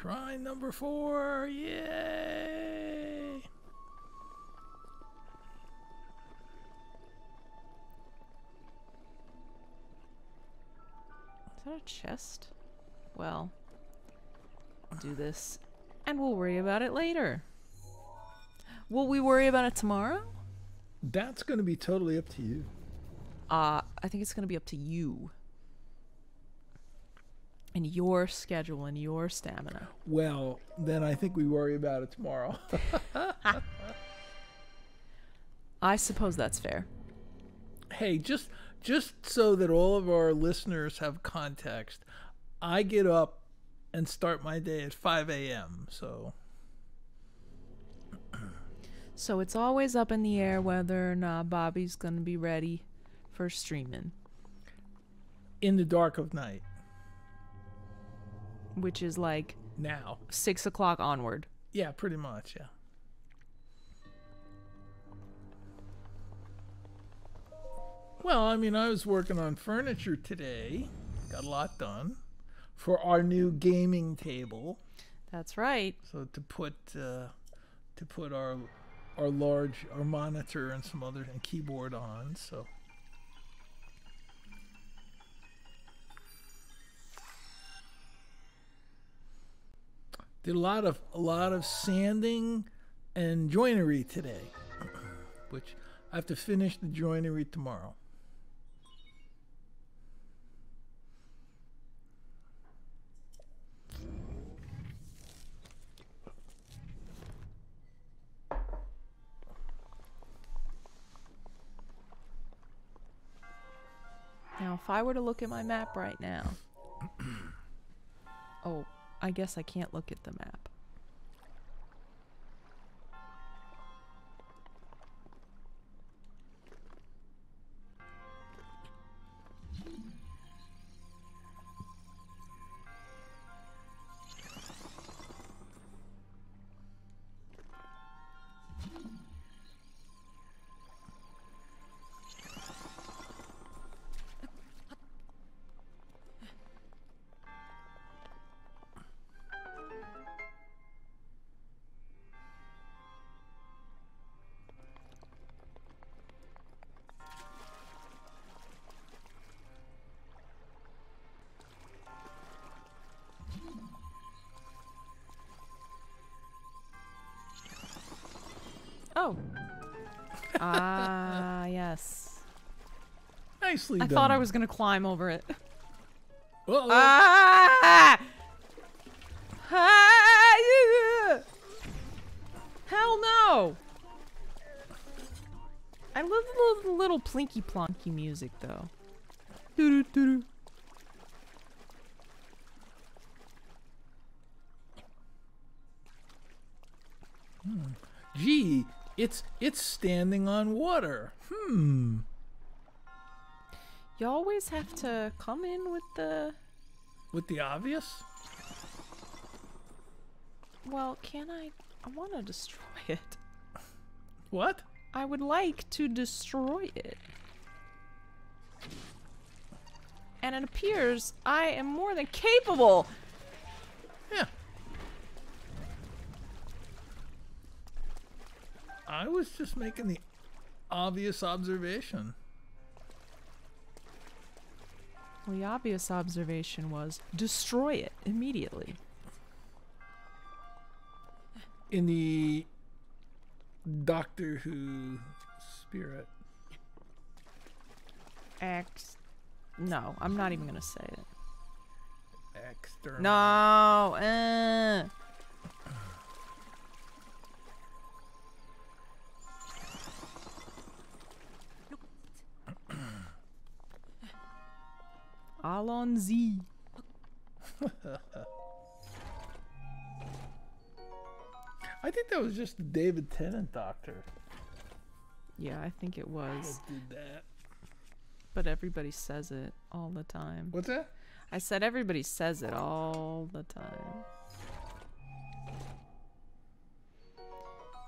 Shrine number four, yay! A chest? Well, do this, and we'll worry about it later. Will we worry about it tomorrow? That's going to be totally up to you. Uh, I think it's gonna be up to you. And your schedule and your stamina. Well, then I think we worry about it tomorrow. I suppose that's fair. hey, just just so that all of our listeners have context, I get up and start my day at 5 a.m. So So it's always up in the air whether or not Bobby's gonna be ready for streaming, in the dark of night which is like now. six o'clock onward. Yeah, pretty much. Yeah. Well, I mean, I was working on furniture today. Got a lot done for our new gaming table. That's right. So to put uh, to put our our large our monitor and some other and keyboard on. So did a lot of a lot of sanding and joinery today, which I have to finish the joinery tomorrow. Now, if I were to look at my map right now. oh, I guess I can't look at the map. Nicely I done. thought I was gonna climb over it. Uh-oh. Ah! Ah, yeah. Hell no! I love the little, little plinky plonky music though. Doo-doo-doo-doo. Gee, it's it's standing on water. Hmm. You always have to come in with the. With the obvious? Well, can I I want to destroy it. What? I would like to destroy it. And it appears I am more than capable. Yeah. I was just making the obvious observation. Well, the obvious observation was destroy it immediately. In the Doctor Who spirit. X. No, I'm not even gonna say it. External. No. Uh. Allons-y. I think that was just the David Tennant Doctor Yeah, I think it was. that did that. But everybody says it all the time. What's that? I said everybody says it all the time.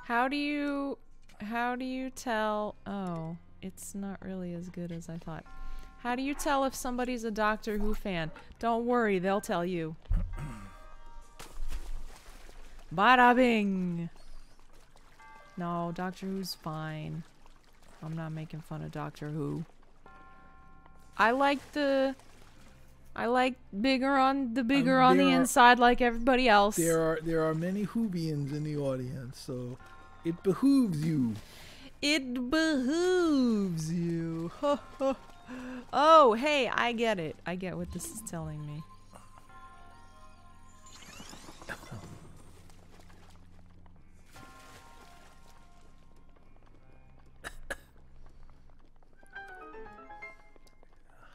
How do you how do you tell oh, it's not really as good as I thought. How do you tell if somebody's a Doctor Who fan? Don't worry, they'll tell you. Bada bing. No, Doctor Who's fine. I'm not making fun of Doctor Who. I like the I like bigger on the um, bigger on the are- inside like everybody else. There are there are many Whovians in the audience, so it behooves you. It behooves you. oh, hey, I get it. I get what this is telling me.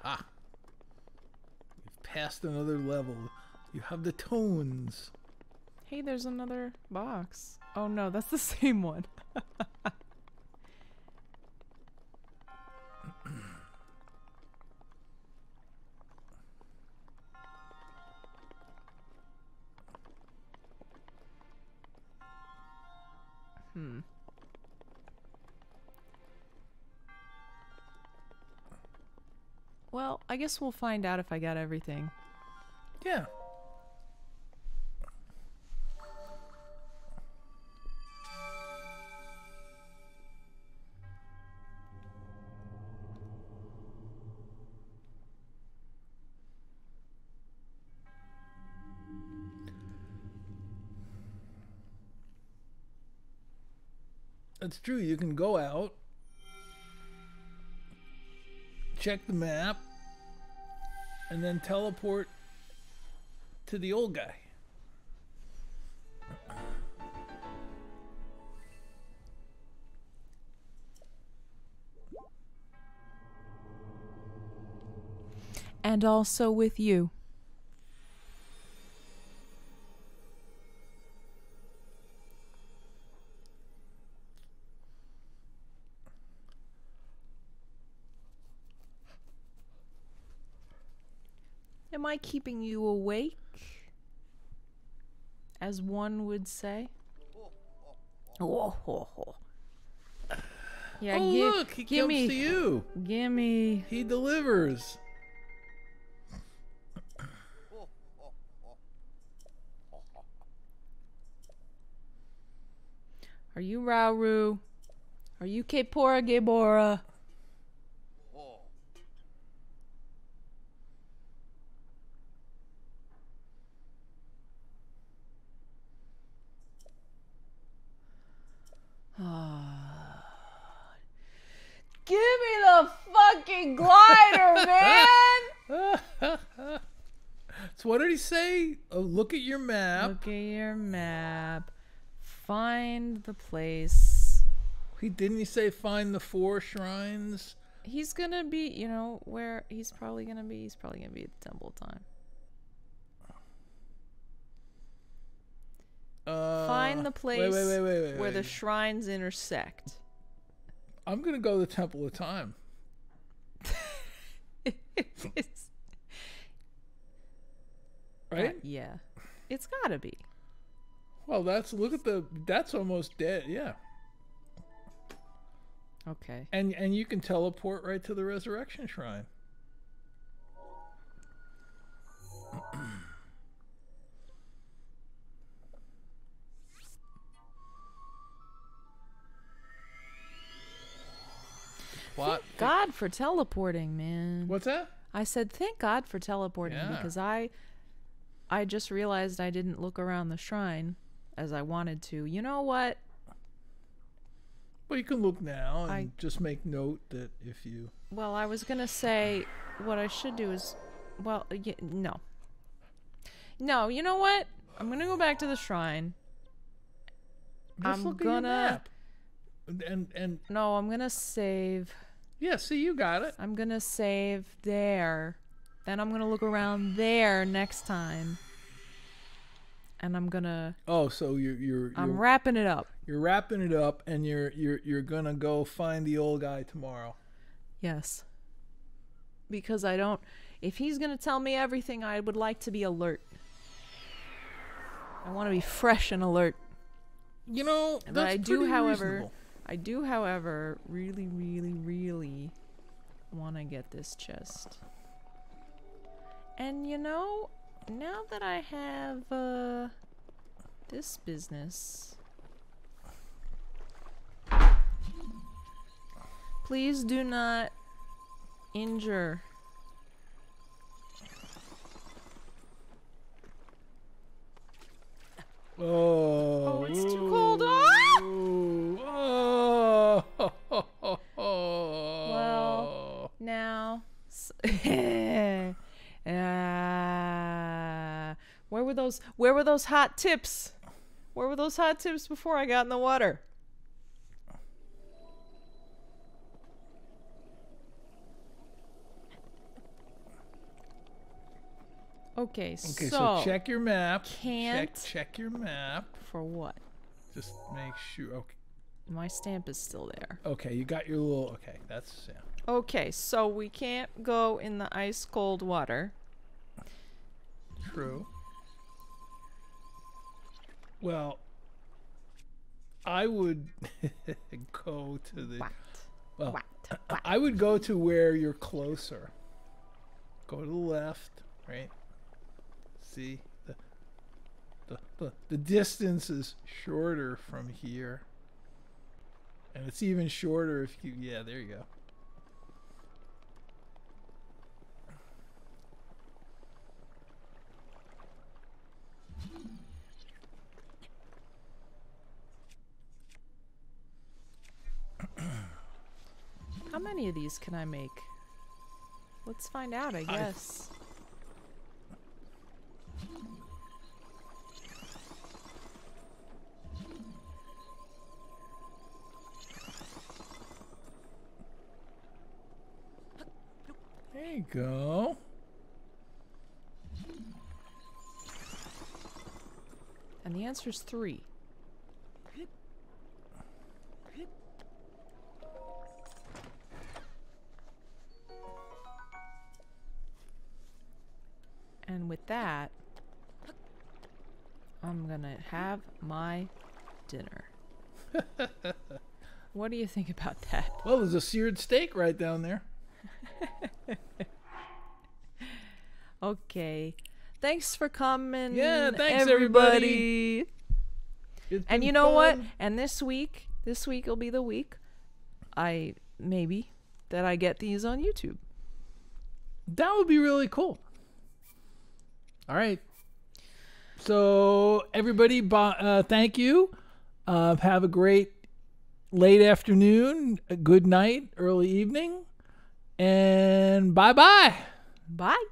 Ha! You've passed another level. You have the tones. Hey, there's another box. Oh no, that's the same one. hmm. Well, I guess we'll find out if I got everything. Yeah. That's true. You can go out, check the map, and then teleport to the old guy. And also with you. I keeping you awake? As one would say. Oh, Yeah, oh, gi- look, he give comes me, to you. gimme. He delivers. Are you Rauru? Are you Kaepora Gaebora? Give me the fucking glider, man! So what did he say? Oh, look at your map. Look at your map. Find the place. He didn't he say find the four shrines? He's gonna be, you know, where he's probably gonna be. He's probably gonna be at the temple of time. Uh, Find the place wait, wait, wait, wait, where the shrines intersect. I'm gonna go to the Temple of Time. It's- Right? uh, yeah. It's gotta be. Well, that's look at the that's almost dead. Yeah, Okay. and and you can teleport right to the resurrection shrine. What? God for teleporting, man. What's that? I said thank God for teleporting Yeah. because I I just realized I didn't look around the shrine as I wanted to. You know what? Well, you can look now and I- just make note that if you Well, I was gonna say what I should do is, well, y- no, no. You know what? I'm gonna go back to the shrine. just I'm look gonna- your map. And and No, I'm gonna save. yeah, see, you got it. I'm gonna save there. Then I'm gonna look around there next time. And I'm gonna. Oh, so you're you're I'm you're, wrapping it up. you're wrapping it up, and you're you're you're gonna go find the old guy tomorrow. Yes. Because I don't. If he's gonna tell me everything, I would like to be alert. I want to be fresh and alert. You know, But I do, however, reasonable. I do, however, really, really, really want to get this chest. And you know, now that I have uh, this business, please do not injure. Oh, oh it's too cold. Oh, oh. Well, Now, Ah, where were those? Where were those hot tips? Where were those hot tips before I got in the water? Okay, okay, so, so, check your map. can't- check check your map. for what? Just make sure. Okay, My stamp is still there. okay, you got your little. Okay, that's yeah. Okay, so we can't go in the ice cold water. True. Well, I would go to the. What? Well, What? I would go to where you're closer. Go to the left, right? See the the the, the distance is shorter from here. And it's even shorter if you yeah, there you go. How many of these can I make? Let's find out, I guess. There you go. And the answer is three. And with that, I'm gonna have my dinner. what do you think about that? Well, there's a seared steak right down there. Okay. Thanks for coming. Yeah, thanks, everybody. It's And you know what? And this week, this week will be the week I maybe that I get these on YouTube. That would be really cool. All right. So everybody, uh, thank you. Uh, have a great late afternoon, good night, early evening, and bye bye. Bye.